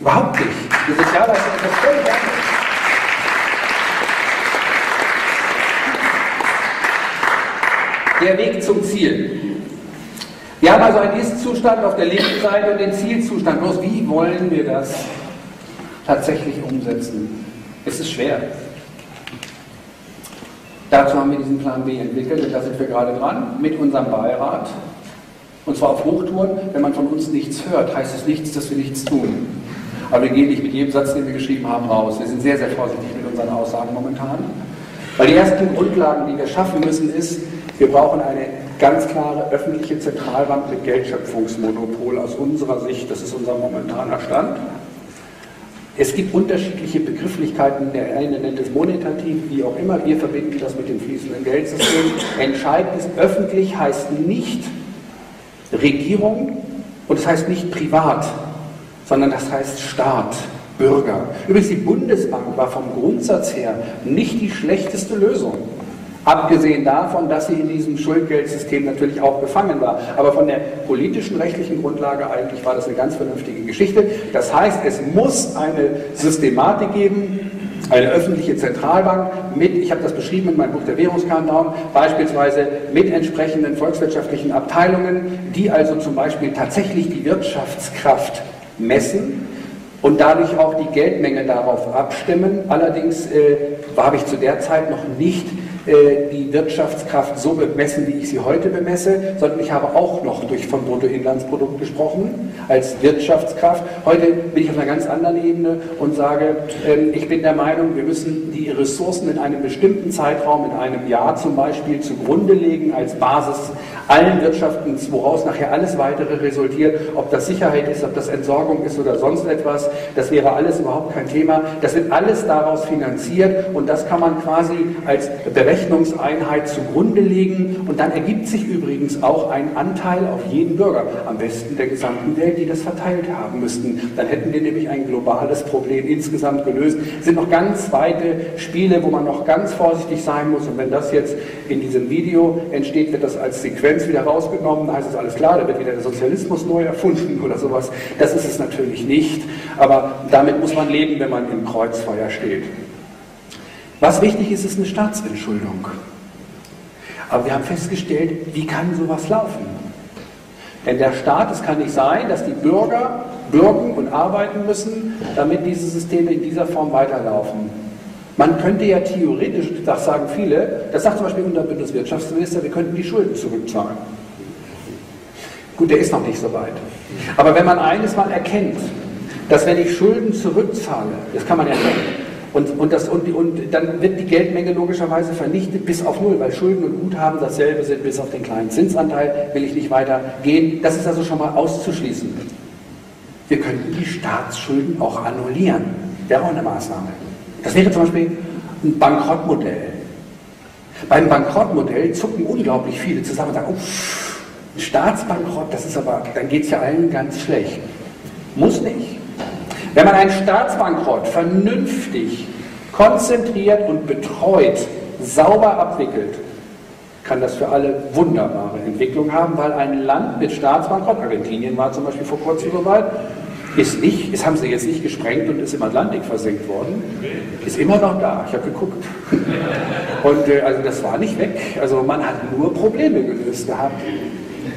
Speaker 1: Überhaupt nicht. Die Sozialleistung ist das völlig anders. Der Weg zum Ziel. Wir haben also einen Ist-Zustand auf der linken Seite und den Zielzustand. Bloß wie wollen wir das tatsächlich umsetzen? Es ist schwer. Dazu haben wir diesen Plan B entwickelt und da sind wir gerade dran mit unserem Beirat. Und zwar auf Hochtouren. Wenn man von uns nichts hört, heißt es nichts, dass wir nichts tun. Aber wir gehen nicht mit jedem Satz, den wir geschrieben haben, raus. Wir sind sehr, sehr vorsichtig mit unseren Aussagen momentan. Weil die ersten Grundlagen, die wir schaffen müssen, ist, wir brauchen eine ganz klare öffentliche Zentralbank mit Geldschöpfungsmonopol aus unserer Sicht. Das ist unser momentaner Stand. Es gibt unterschiedliche Begrifflichkeiten. Der eine nennt es monetativ, wie auch immer. Wir verbinden das mit dem fließenden Geldsystem. Entscheidend ist, öffentlich heißt nicht Regierung und es heißt nicht privat, sondern das heißt Staat. Bürger. Übrigens, die Bundesbank war vom Grundsatz her nicht die schlechteste Lösung. Abgesehen davon, dass sie in diesem Schuldgeldsystem natürlich auch befangen war. Aber von der politischen, rechtlichen Grundlage eigentlich war das eine ganz vernünftige Geschichte. Das heißt, es muss eine Systematik geben, eine öffentliche Zentralbank mit, ich habe das beschrieben in meinem Buch Der Währungskandown, beispielsweise mit entsprechenden volkswirtschaftlichen Abteilungen, die also zum Beispiel tatsächlich die Wirtschaftskraft messen und dadurch auch die Geldmenge darauf abstimmen. Allerdings äh, habe ich zu der Zeit noch nicht die Wirtschaftskraft so bemessen, wie ich sie heute bemesse, sondern ich habe auch noch durch vom Bruttoinlandsprodukt gesprochen als Wirtschaftskraft. Heute bin ich auf einer ganz anderen Ebene und sage, ähm, ich bin der Meinung, wir müssen die Ressourcen in einem bestimmten Zeitraum, in einem Jahr zum Beispiel, zugrunde legen als Basis allen Wirtschaften, woraus nachher alles weitere resultiert, ob das Sicherheit ist, ob das Entsorgung ist oder sonst etwas, das wäre alles überhaupt kein Thema. Das wird alles daraus finanziert und das kann man quasi als Berechnung Berechnungseinheit zugrunde legen und dann ergibt sich übrigens auch ein Anteil auf jeden Bürger, am besten der gesamten Welt, die das verteilt haben müssten. Dann hätten wir nämlich ein globales Problem insgesamt gelöst. Es sind noch ganz weite Spiele, wo man noch ganz vorsichtig sein muss und wenn das jetzt in diesem Video entsteht, wird das als Sequenz wieder rausgenommen, heißt es alles klar, da wird wieder der Sozialismus neu erfunden oder sowas. Das ist es natürlich nicht, aber damit muss man leben, wenn man im Kreuzfeuer steht. Was wichtig ist, ist eine Staatsentschuldung. Aber wir haben festgestellt, wie kann sowas laufen? Denn der Staat, es kann nicht sein, dass die Bürger bürgen und arbeiten müssen, damit diese Systeme in dieser Form weiterlaufen. Man könnte ja theoretisch, das sagen viele, das sagt zum Beispiel unser Bundeswirtschaftsminister, wir könnten die Schulden zurückzahlen. Gut, der ist noch nicht so weit. Aber wenn man eines mal erkennt, dass wenn ich Schulden zurückzahle, das kann man erkennen, und, und, das, und, und, dann wird die Geldmenge logischerweise vernichtet bis auf Null, weil Schulden und Guthaben dasselbe sind, bis auf den kleinen Zinsanteil will ich nicht weiter gehen. Das ist also schon mal auszuschließen. Wir könnten die Staatsschulden auch annullieren. Wäre auch eine Maßnahme. Das wäre zum Beispiel ein Bankrottmodell. Beim Bankrottmodell zucken unglaublich viele zusammen und sagen, oh, ein Staatsbankrott, das ist aber, dann geht es ja allen ganz schlecht. Muss nicht. Wenn man einen Staatsbankrott vernünftig, konzentriert und betreut, sauber abwickelt, kann das für alle wunderbare Entwicklungen haben, weil ein Land mit Staatsbankrott, Argentinien war zum Beispiel vor kurzem soweit, ist nicht, das haben sie jetzt nicht gesprengt und ist im Atlantik versenkt worden, ist immer noch da. Ich habe geguckt. [LAUGHS] Und äh, also das war nicht weg. Also man hat nur Probleme gelöst gehabt.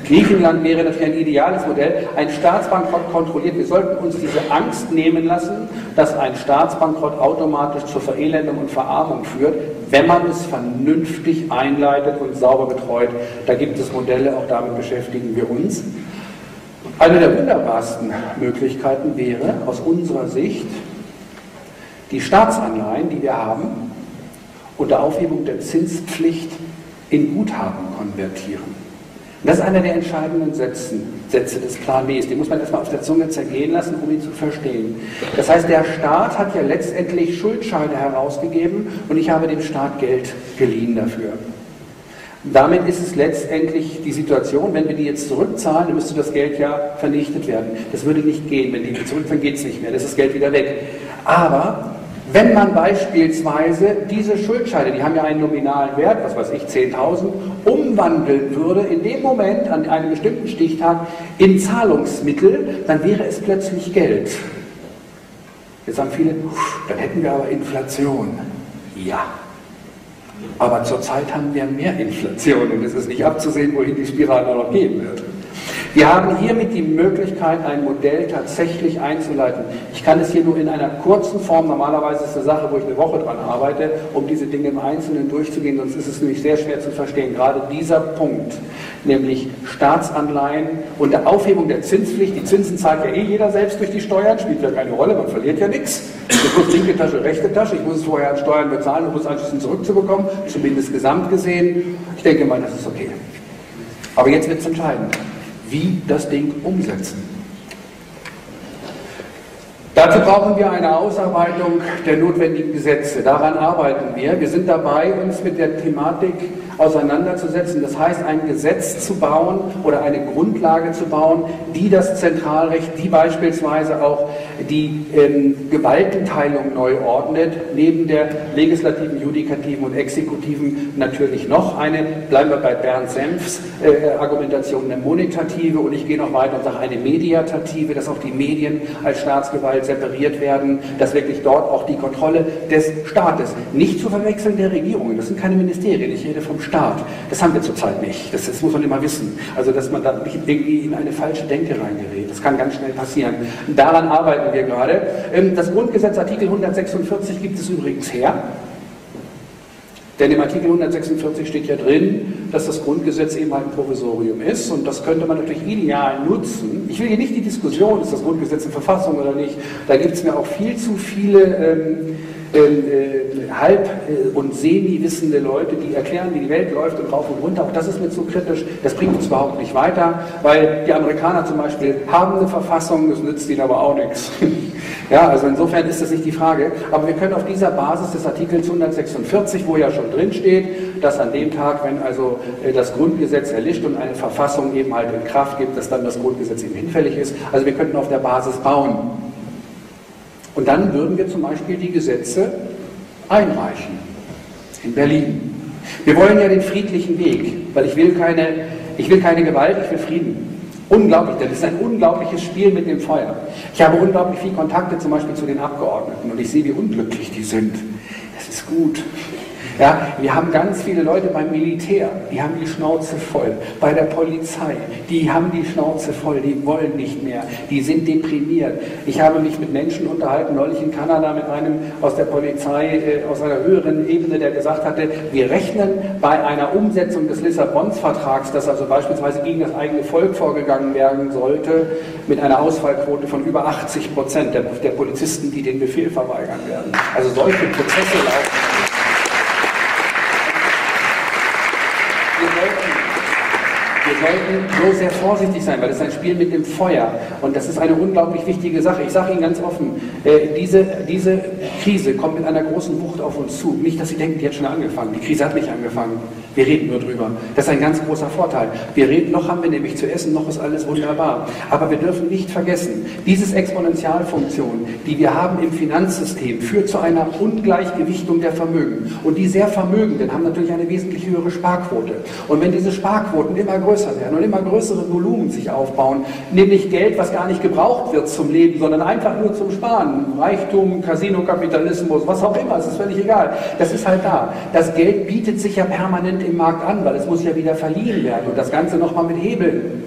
Speaker 1: Griechenland wäre natürlich ein ideales Modell. Ein Staatsbankrott kontrolliert. Wir sollten uns diese Angst nehmen lassen, dass ein Staatsbankrott automatisch zur Verelendung und Verarmung führt, wenn man es vernünftig einleitet und sauber betreut. Da gibt es Modelle, auch damit beschäftigen wir uns. Eine der wunderbarsten Möglichkeiten wäre aus unserer Sicht, die Staatsanleihen, die wir haben, unter Aufhebung der Zinspflicht in Guthaben konvertieren. Das ist einer der entscheidenden Sätzen, Sätze des Plan Bs. Den muss man erstmal auf der Zunge zergehen lassen, um ihn zu verstehen. Das heißt, der Staat hat ja letztendlich Schuldscheine herausgegeben und ich habe dem Staat Geld geliehen dafür. Damit ist es letztendlich die Situation, wenn wir die jetzt zurückzahlen, dann müsste das Geld ja vernichtet werden. Das würde nicht gehen. Wenn die zurückzahlen, geht es nicht mehr. Das ist das Geld wieder weg. Aber wenn man beispielsweise diese Schuldscheine, die haben ja einen nominalen Wert, was weiß ich, 10.000, umwandeln würde in dem Moment an einem bestimmten Stichtag in Zahlungsmittel, dann wäre es plötzlich Geld. Jetzt sagen viele, dann hätten wir aber Inflation. Ja. Aber zurzeit haben wir mehr Inflation und es ist nicht abzusehen, wohin die Spirale noch gehen wird. Wir haben hiermit die Möglichkeit, ein Modell tatsächlich einzuleiten. Ich kann es hier nur in einer kurzen Form, normalerweise ist es eine Sache, wo ich eine Woche dran arbeite, um diese Dinge im Einzelnen durchzugehen, sonst ist es nämlich sehr schwer zu verstehen. Gerade dieser Punkt, nämlich Staatsanleihen und der Aufhebung der Zinspflicht, die Zinsen zahlt ja eh jeder selbst durch die Steuern, spielt ja keine Rolle, man verliert ja nichts. Ich muss linke Tasche, rechte Tasche, ich muss es vorher an Steuern bezahlen, um es anschließend zurückzubekommen, zumindest gesamt gesehen. Ich denke mal, das ist okay. Aber jetzt wird es entscheidend wie das Ding umsetzen. Dazu brauchen wir eine Ausarbeitung der notwendigen Gesetze. Daran arbeiten wir. Wir sind dabei, uns mit der Thematik auseinanderzusetzen. Das heißt, ein Gesetz zu bauen oder eine Grundlage zu bauen, die das Zentralrecht, die beispielsweise auch die ähm, Gewaltenteilung neu ordnet, neben der legislativen, judikativen und exekutiven natürlich noch eine, bleiben wir bei Bernd Senfs äh, Argumentation, eine monetative und ich gehe noch weiter und sage eine mediatative, dass auch die Medien als Staatsgewalt separiert werden, dass wirklich dort auch die Kontrolle des Staates, nicht zu verwechseln der Regierungen, das sind keine Ministerien, ich rede vom Staat. Das haben wir zurzeit nicht. Das, das, muss man immer wissen. Also, dass man da nicht irgendwie in eine falsche Denke reingerät. Das kann ganz schnell passieren. Daran arbeiten wir gerade. Ähm, das Grundgesetz Artikel 146 gibt es übrigens her. Denn im Artikel 146 steht ja drin, dass das Grundgesetz eben ein Provisorium ist und das könnte man natürlich ideal nutzen. Ich will hier nicht die Diskussion, ist das Grundgesetz eine Verfassung oder nicht. Da gibt es mir auch viel zu viele ähm, äh, halb- äh, und semi-wissende Leute, die erklären, wie die Welt läuft und rauf und runter. Auch das ist mir zu kritisch. Das bringt uns überhaupt nicht weiter, weil die Amerikaner zum Beispiel haben eine Verfassung, das nützt ihnen aber auch nichts. [LAUGHS] Ja, also insofern ist das nicht die Frage. Aber wir können auf dieser Basis des Artikels 146, wo ja schon drin steht, dass an dem Tag, wenn also äh, das Grundgesetz erlischt und eine Verfassung eben halt in Kraft gibt, dass dann das Grundgesetz eben hinfällig ist. Also wir könnten auf der Basis bauen. Und dann würden wir zum Beispiel die Gesetze einreichen in Berlin. Wir wollen ja den friedlichen Weg, weil ich will keine, ich will keine Gewalt, ich will Frieden. Unglaublich, das ist ein unglaubliches Spiel mit dem Feuer. Ich habe unglaublich viel Kontakte zum Beispiel zu den Abgeordneten und ich sehe, wie unglücklich die sind. Das ist gut. Ja, wir haben ganz viele Leute beim Militär, die haben die Schnauze voll. Bei der Polizei, die haben die Schnauze voll, die wollen nicht mehr, die sind deprimiert. Ich habe mich mit Menschen unterhalten, neulich in Kanada mit einem aus der Polizei, äh, aus einer höheren Ebene, der gesagt hatte, wir rechnen bei einer Umsetzung des Lissabons-Vertrags, dass also beispielsweise gegen das eigene Volk vorgegangen werden sollte, mit einer Ausfallquote von über 80 Prozent der, der Polizisten, die den Befehl verweigern werden. Also solche Prozesse laufen. Sollten so sehr vorsichtig sein, weil es ein Spiel mit dem Feuer und das ist eine unglaublich wichtige Sache. Ich sage Ihnen ganz offen, äh, diese, diese Krise kommt mit einer großen Wucht auf uns zu. Nicht, dass Sie denken, die hat schon angefangen. Die Krise hat nicht angefangen. Wir reden nur drüber. Das ist ein ganz großer Vorteil. Wir reden, noch haben wir nämlich zu essen, noch ist alles wunderbar. Aber wir dürfen nicht vergessen, diese Exponentialfunktion, die wir haben im Finanzsystem, führt zu einer Ungleichgewichtung der Vermögen. Und die sehr Vermögenden haben natürlich eine wesentlich höhere Sparquote. Und wenn diese Sparquoten immer größer werden und immer größere Volumen sich aufbauen, nämlich Geld, was gar nicht gebraucht wird zum Leben, sondern einfach nur zum Sparen, Reichtum, Casino-Kapitalismus, was auch immer, es ist völlig egal. Das ist halt da. Das Geld bietet sich ja permanent im Markt an, weil es muss ja wieder verliehen werden und das Ganze nochmal mit Hebeln.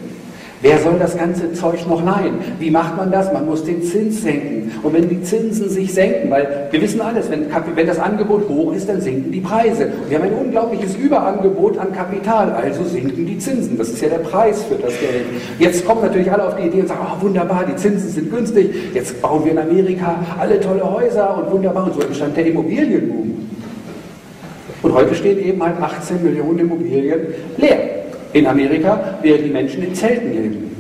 Speaker 1: Wer soll das ganze Zeug noch leihen? Wie macht man das? Man muss den Zins senken. Und wenn die Zinsen sich senken, weil wir wissen alles, wenn, wenn das Angebot hoch ist, dann sinken die Preise. Wir haben ein unglaubliches Überangebot an Kapital, also sinken die Zinsen. Das ist ja der Preis für das Geld. Jetzt kommen natürlich alle auf die Idee und sagen, oh, wunderbar, die Zinsen sind günstig, jetzt bauen wir in Amerika alle tolle Häuser und wunderbar. Und so entstand der Immobilienboom. Und heute stehen eben halt 18 Millionen Immobilien leer in Amerika, während die Menschen in Zelten leben.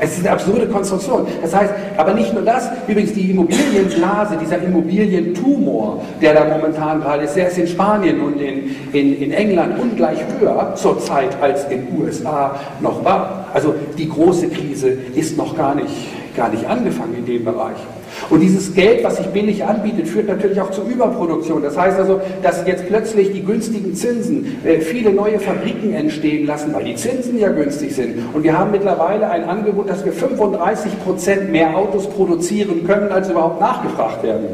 Speaker 1: Es ist eine absurde Konstruktion. Das heißt, aber nicht nur das, übrigens die Immobilienblase, dieser Immobilientumor, der da momentan gerade ist, der ist in Spanien und in, in, in England ungleich höher zurzeit als in den USA noch war. Also die große Krise ist noch gar nicht, gar nicht angefangen in dem Bereich. Und dieses Geld, was sich billig anbietet, führt natürlich auch zur Überproduktion. Das heißt also, dass jetzt plötzlich die günstigen Zinsen äh, viele neue Fabriken entstehen lassen, weil die Zinsen ja günstig sind. Und wir haben mittlerweile ein Angebot, dass wir 35 Prozent mehr Autos produzieren können, als überhaupt nachgefragt werden.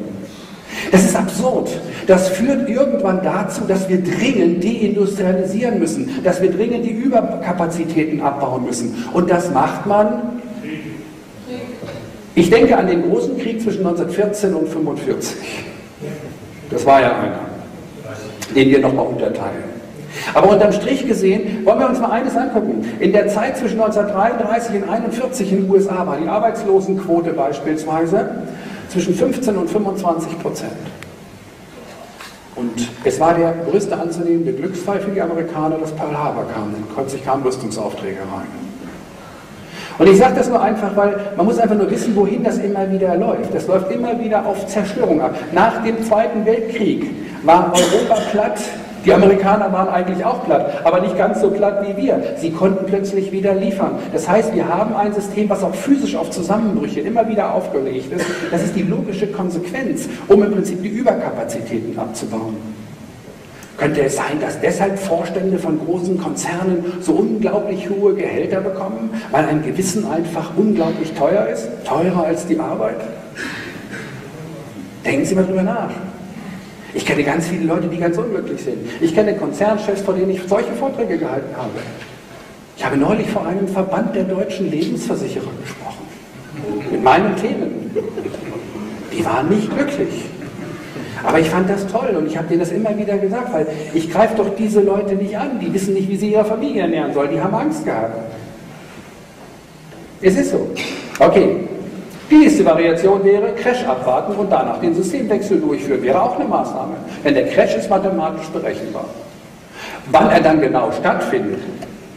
Speaker 1: Das ist absurd. Das führt irgendwann dazu, dass wir dringend deindustrialisieren müssen, dass wir dringend die Überkapazitäten abbauen müssen. Und das macht man ich denke an den großen Krieg zwischen 1914 und 1945. Das war ja einer, den wir nochmal unterteilen. Aber unterm Strich gesehen, wollen wir uns mal eines angucken. In der Zeit zwischen 1933 und 1941 in den USA war die Arbeitslosenquote beispielsweise zwischen 15 und 25 Prozent. Und es war der größte anzunehmende Glücksfall für die Amerikaner, dass Pearl Harbor kam. Plötzlich kamen Rüstungsaufträge rein. Und ich sage das nur einfach, weil man muss einfach nur wissen, wohin das immer wieder läuft. Das läuft immer wieder auf Zerstörung ab. Nach dem Zweiten Weltkrieg war Europa platt. Die Amerikaner waren eigentlich auch platt, aber nicht ganz so platt wie wir. Sie konnten plötzlich wieder liefern. Das heißt, wir haben ein System, was auch physisch auf Zusammenbrüche immer wieder aufgelegt ist. Das ist die logische Konsequenz, um im Prinzip die Überkapazitäten abzubauen. Könnte es sein, dass deshalb Vorstände von großen Konzernen so unglaublich hohe Gehälter bekommen, weil ein Gewissen einfach unglaublich teuer ist? Teurer als die Arbeit? Denken Sie mal drüber nach. Ich kenne ganz viele Leute, die ganz unglücklich sind. Ich kenne Konzernchefs, vor denen ich solche Vorträge gehalten habe. Ich habe neulich vor einem Verband der deutschen Lebensversicherer gesprochen. Mit meinen Themen. Die waren nicht glücklich. Aber ich fand das toll und ich habe denen das immer wieder gesagt, weil ich greife doch diese Leute nicht an. Die wissen nicht, wie sie ihre Familie ernähren sollen. Die haben Angst gehabt. Es ist so. Okay. Die nächste Variation wäre Crash abwarten und danach den Systemwechsel durchführen. Wäre auch eine Maßnahme. Denn der Crash ist mathematisch berechenbar. Wann er dann genau stattfindet,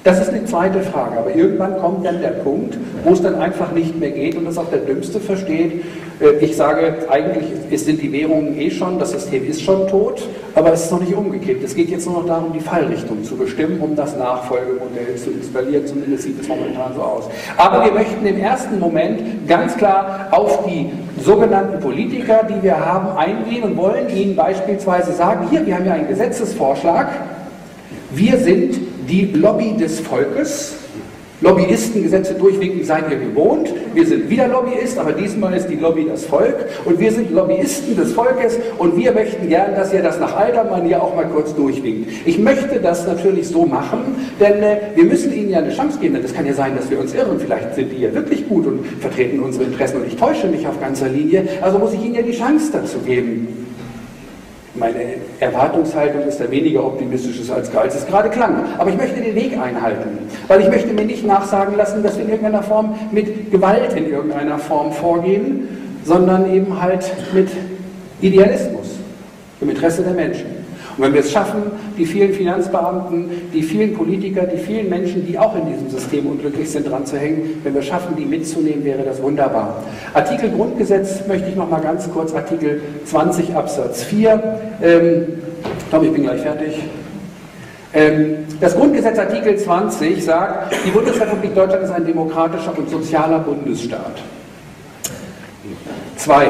Speaker 1: das ist eine zweite Frage. Aber irgendwann kommt dann der Punkt, wo es dann einfach nicht mehr geht und das auch der Dümmste versteht, ich sage, eigentlich sind die Währungen eh schon, das System ist schon tot, aber es ist noch nicht umgekippt. Es geht jetzt nur noch darum, die Fallrichtung zu bestimmen, um das Nachfolgemodell zu installieren. Zumindest sieht es momentan so aus. Aber wir möchten im ersten Moment ganz klar auf die sogenannten Politiker, die wir haben, eingehen und wollen ihnen beispielsweise sagen, hier, wir haben ja einen Gesetzesvorschlag, wir sind die Lobby des Volkes, Lobbyistengesetze durchwinken seid ihr gewohnt. Wir sind wieder Lobbyist, aber diesmal ist die Lobby das Volk und wir sind Lobbyisten des Volkes und wir möchten gern, dass ihr das nach alter Manier auch mal kurz durchwinkt. Ich möchte das natürlich so machen, denn äh, wir müssen ihnen ja eine Chance geben, denn es kann ja sein, dass wir uns irren. Vielleicht sind die ja wirklich gut und vertreten unsere Interessen und ich täusche mich auf ganzer Linie. Also muss ich ihnen ja die Chance dazu geben. Meine Erwartungshaltung ist da weniger optimistisch als, als es gerade klang. Aber ich möchte den Weg einhalten, weil ich möchte mir nicht nachsagen lassen, dass wir in irgendeiner Form mit Gewalt in irgendeiner Form vorgehen, sondern eben halt mit Idealismus im Interesse der Menschen. Und wenn wir es schaffen, die vielen Finanzbeamten, die vielen Politiker, die vielen Menschen, die auch in diesem System unglücklich sind, dran zu hängen, wenn wir schaffen, die mitzunehmen, wäre das wunderbar. Artikel Grundgesetz möchte ich noch mal ganz kurz, Artikel 20 Absatz 4. Ähm, ich glaube, ich bin gleich fertig. Ähm, das Grundgesetz Artikel 20 sagt, die Bundesrepublik Deutschland ist ein demokratischer und sozialer Bundesstaat. Zwei,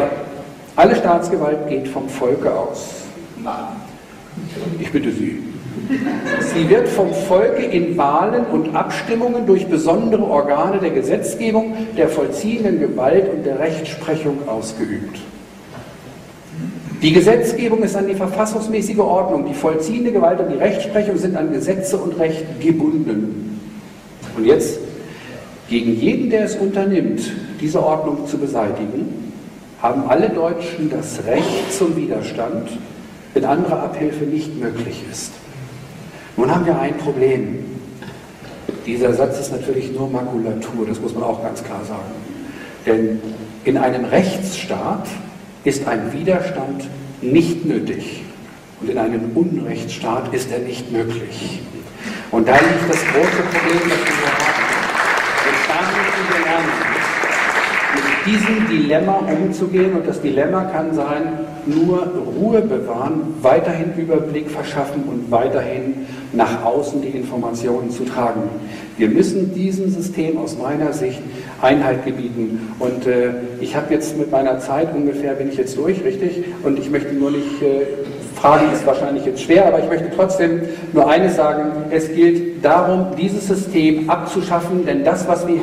Speaker 1: alle Staatsgewalt geht vom Volke aus. Nein. Ich bitte Sie. Sie wird vom Volke in Wahlen und Abstimmungen durch besondere Organe der Gesetzgebung, der vollziehenden Gewalt und der Rechtsprechung ausgeübt. Die Gesetzgebung ist an die verfassungsmäßige Ordnung, die vollziehende Gewalt und die Rechtsprechung sind an Gesetze und Recht gebunden. Und jetzt, gegen jeden, der es unternimmt, diese Ordnung zu beseitigen, haben alle Deutschen das Recht zum Widerstand wenn andere Abhilfe nicht möglich ist. Nun haben wir ein Problem. Dieser Satz ist natürlich nur Makulatur, das muss man auch ganz klar sagen. Denn in einem Rechtsstaat ist ein Widerstand nicht nötig. Und in einem Unrechtsstaat ist er nicht möglich. Und da liegt das große Problem, das wir haben. Und da müssen wir lernen diesem Dilemma umzugehen. Und das Dilemma kann sein, nur Ruhe bewahren, weiterhin Überblick verschaffen und weiterhin nach außen die Informationen zu tragen. Wir müssen diesem System aus meiner Sicht Einheit gebieten. Und äh, ich habe jetzt mit meiner Zeit ungefähr, bin ich jetzt durch, richtig? Und ich möchte nur nicht äh, Frage ist wahrscheinlich jetzt schwer, aber ich möchte trotzdem nur eines sagen. Es gilt darum, dieses System abzuschaffen, denn das, was wir,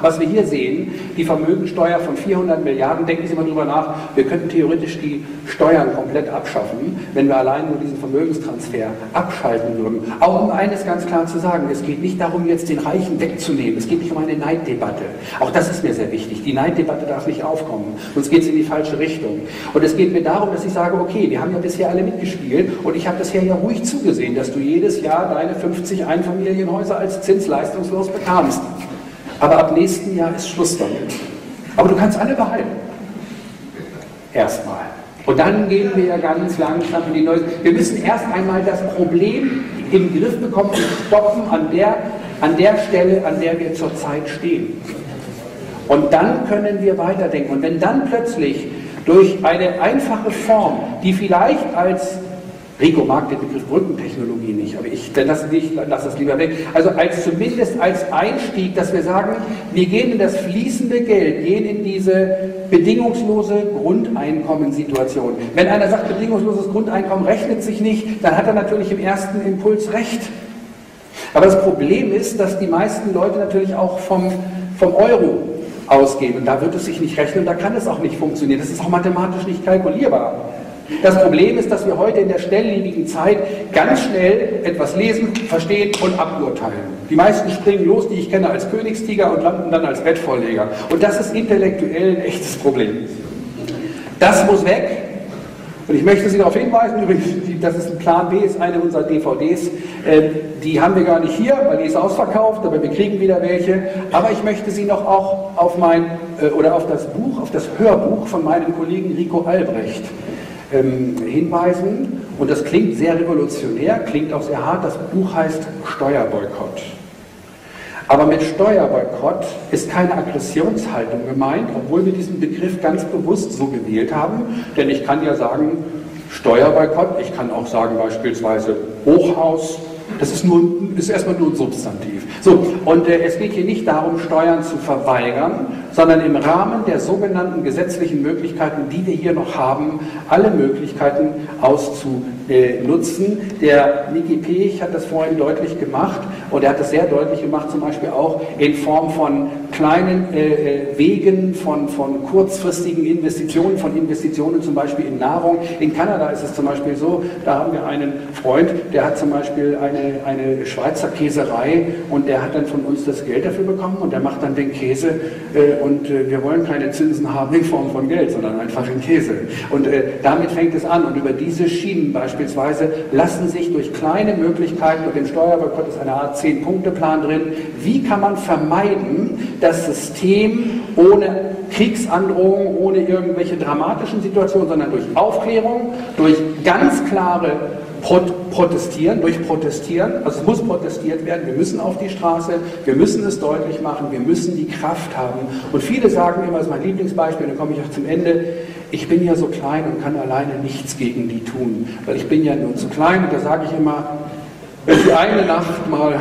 Speaker 1: was wir hier sehen, die Vermögensteuer von 400 Milliarden, denken Sie mal drüber nach, wir könnten theoretisch die Steuern komplett abschaffen, wenn wir allein nur diesen Vermögenstransfer abschalten würden. Auch um eines ganz klar zu sagen, es geht nicht darum, jetzt den Reichen wegzunehmen. Es geht nicht um eine Neiddebatte. Auch das ist mir sehr wichtig. Die Neiddebatte darf nicht aufkommen, sonst geht es in die falsche Richtung. Und es geht mir darum, dass ich sage, okay, wir haben ja bisher alle mit mitgespielt und ich habe bisher ja ruhig zugesehen, dass du jedes Jahr deine 50 Einfamilienhäuser als zinsleistungslos bekamst. Aber ab nächsten Jahr ist Schluss damit. Aber du kannst alle behalten. Erstmal. Und dann gehen wir ja ganz langsam in die neue. Wir müssen erst einmal das Problem im Griff bekommen und stoppen an der, an der Stelle, an der wir zurzeit stehen. Und dann können wir weiterdenken. Und wenn dann plötzlich durch eine einfache Form, die vielleicht als Rico mag den Begriff Brückentechnologie nicht, aber ich lasse lass das lieber weg. Also als zumindest als Einstieg, dass wir sagen, wir gehen in das fließende Geld, gehen in diese bedingungslose Grundeinkommenssituation. Wenn einer sagt, bedingungsloses Grundeinkommen rechnet sich nicht, dann hat er natürlich im ersten Impuls recht. Aber das Problem ist, dass die meisten Leute natürlich auch vom, vom Euro ausgehen. Und da wird es sich nicht rechnen, da kann es auch nicht funktionieren. Das ist auch mathematisch nicht kalkulierbar. Das Problem ist, dass wir heute in der schnelllebigen Zeit ganz schnell etwas lesen, verstehen und aburteilen. Die meisten springen los, die ich kenne, als Königstiger und landen dann als Bettvorleger. Und das ist intellektuell ein echtes Problem. Das muss weg. Und ich möchte Sie darauf hinweisen, das ist ein Plan B, ist eine unserer DVDs. Äh, die haben wir gar nicht hier, weil die ist ausverkauft, aber wir kriegen wieder welche. Aber ich möchte Sie noch auch auf mein äh, oder auf das Buch, auf das Hörbuch von meinem Kollegen Rico Albrecht ähm, hinweisen. Und das klingt sehr revolutionär, klingt auch sehr hart. Das Buch heißt Steuerboykott. Aber mit Steuerboykott ist keine Aggressionshaltung gemeint, obwohl wir diesen Begriff ganz bewusst so gewählt haben. Denn ich kann ja sagen, Steuerboykott, ich kann auch sagen beispielsweise Hochhaus, das ist, nur, ist erstmal nur ein Substantiv. So, und äh, es geht hier nicht darum, Steuern zu verweigern, sondern im Rahmen der sogenannten gesetzlichen Möglichkeiten, die wir hier noch haben, alle Möglichkeiten auszunutzen. Der Niki Pech hat das vorhin deutlich gemacht und er hat das sehr deutlich gemacht, zum Beispiel auch in Form von kleinen äh, äh, Wegen, von, von kurzfristigen Investitionen, von Investitionen zum Beispiel in Nahrung. In Kanada ist es zum Beispiel so, da haben wir einen Freund, der hat zum Beispiel eine, eine Schweizer Käserei und der hat dann von uns das Geld dafür bekommen und der macht dann den Käse äh, und äh, wir wollen keine Zinsen haben in Form von Geld, sondern einfach in Käse. Und äh, damit fängt es an. Und über diese Schienen beispielsweise lassen sich durch kleine Möglichkeiten, und im Steuerboykott ist eine Art Zehn-Punkte-Plan drin, wie kann man vermeiden, das System ohne Kriegsandrohung, ohne irgendwelche dramatischen Situationen, sondern durch Aufklärung, durch ganz klare protestieren, durch Protestieren. Also es muss protestiert werden, wir müssen auf die Straße, wir müssen es deutlich machen, wir müssen die Kraft haben. Und viele sagen immer, das ist mein Lieblingsbeispiel, dann komme ich auch zum Ende, ich bin ja so klein und kann alleine nichts gegen die tun, weil ich bin ja nur zu klein. Und da sage ich immer, wenn Sie eine Nacht mal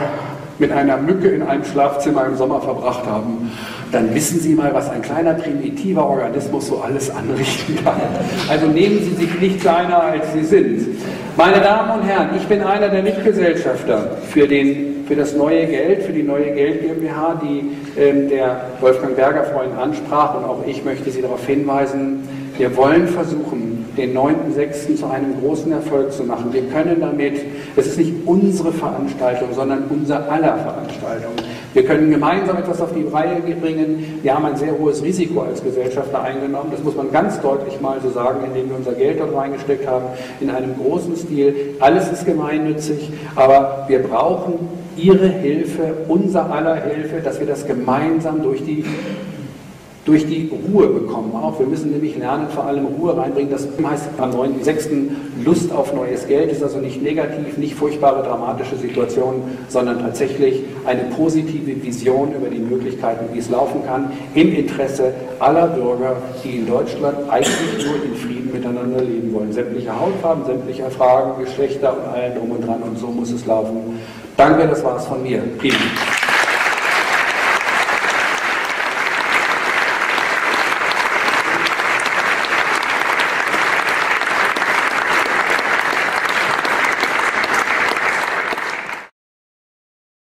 Speaker 1: mit einer Mücke in einem Schlafzimmer im Sommer verbracht haben, dann wissen Sie mal, was ein kleiner primitiver Organismus so alles anrichten kann. Also nehmen Sie sich nicht kleiner, als Sie sind. Meine Damen und Herren, ich bin einer der Mitgesellschafter für, den, für das neue Geld, für die neue Geld GmbH, die ähm, der Wolfgang Berger vorhin ansprach und auch ich möchte Sie darauf hinweisen, wir wollen versuchen, den 9.6. zu einem großen Erfolg zu machen. Wir können damit, es ist nicht unsere Veranstaltung, sondern unser aller Veranstaltung. Wir können gemeinsam etwas auf die Reihe bringen. Wir haben ein sehr hohes Risiko als Gesellschafter eingenommen. Das muss man ganz deutlich mal so sagen, indem wir unser Geld dort reingesteckt haben, in einem großen Stil. Alles ist gemeinnützig, aber wir brauchen Ihre Hilfe, unser aller Hilfe, dass wir das gemeinsam durch die durch die Ruhe bekommen auch. Wir müssen nämlich lernen, vor allem Ruhe reinbringen. Das heißt am 9.6. Lust auf neues Geld ist also nicht negativ, nicht furchtbare, dramatische Situationen, sondern tatsächlich eine positive Vision über die Möglichkeiten, wie es laufen kann, im Interesse aller Bürger, die in Deutschland eigentlich nur in Frieden miteinander leben wollen. Sämtliche Hautfarben, sämtliche Fragen, Geschlechter und allen drum und dran und so muss es laufen. Danke, das war es von mir. Vielen Dank.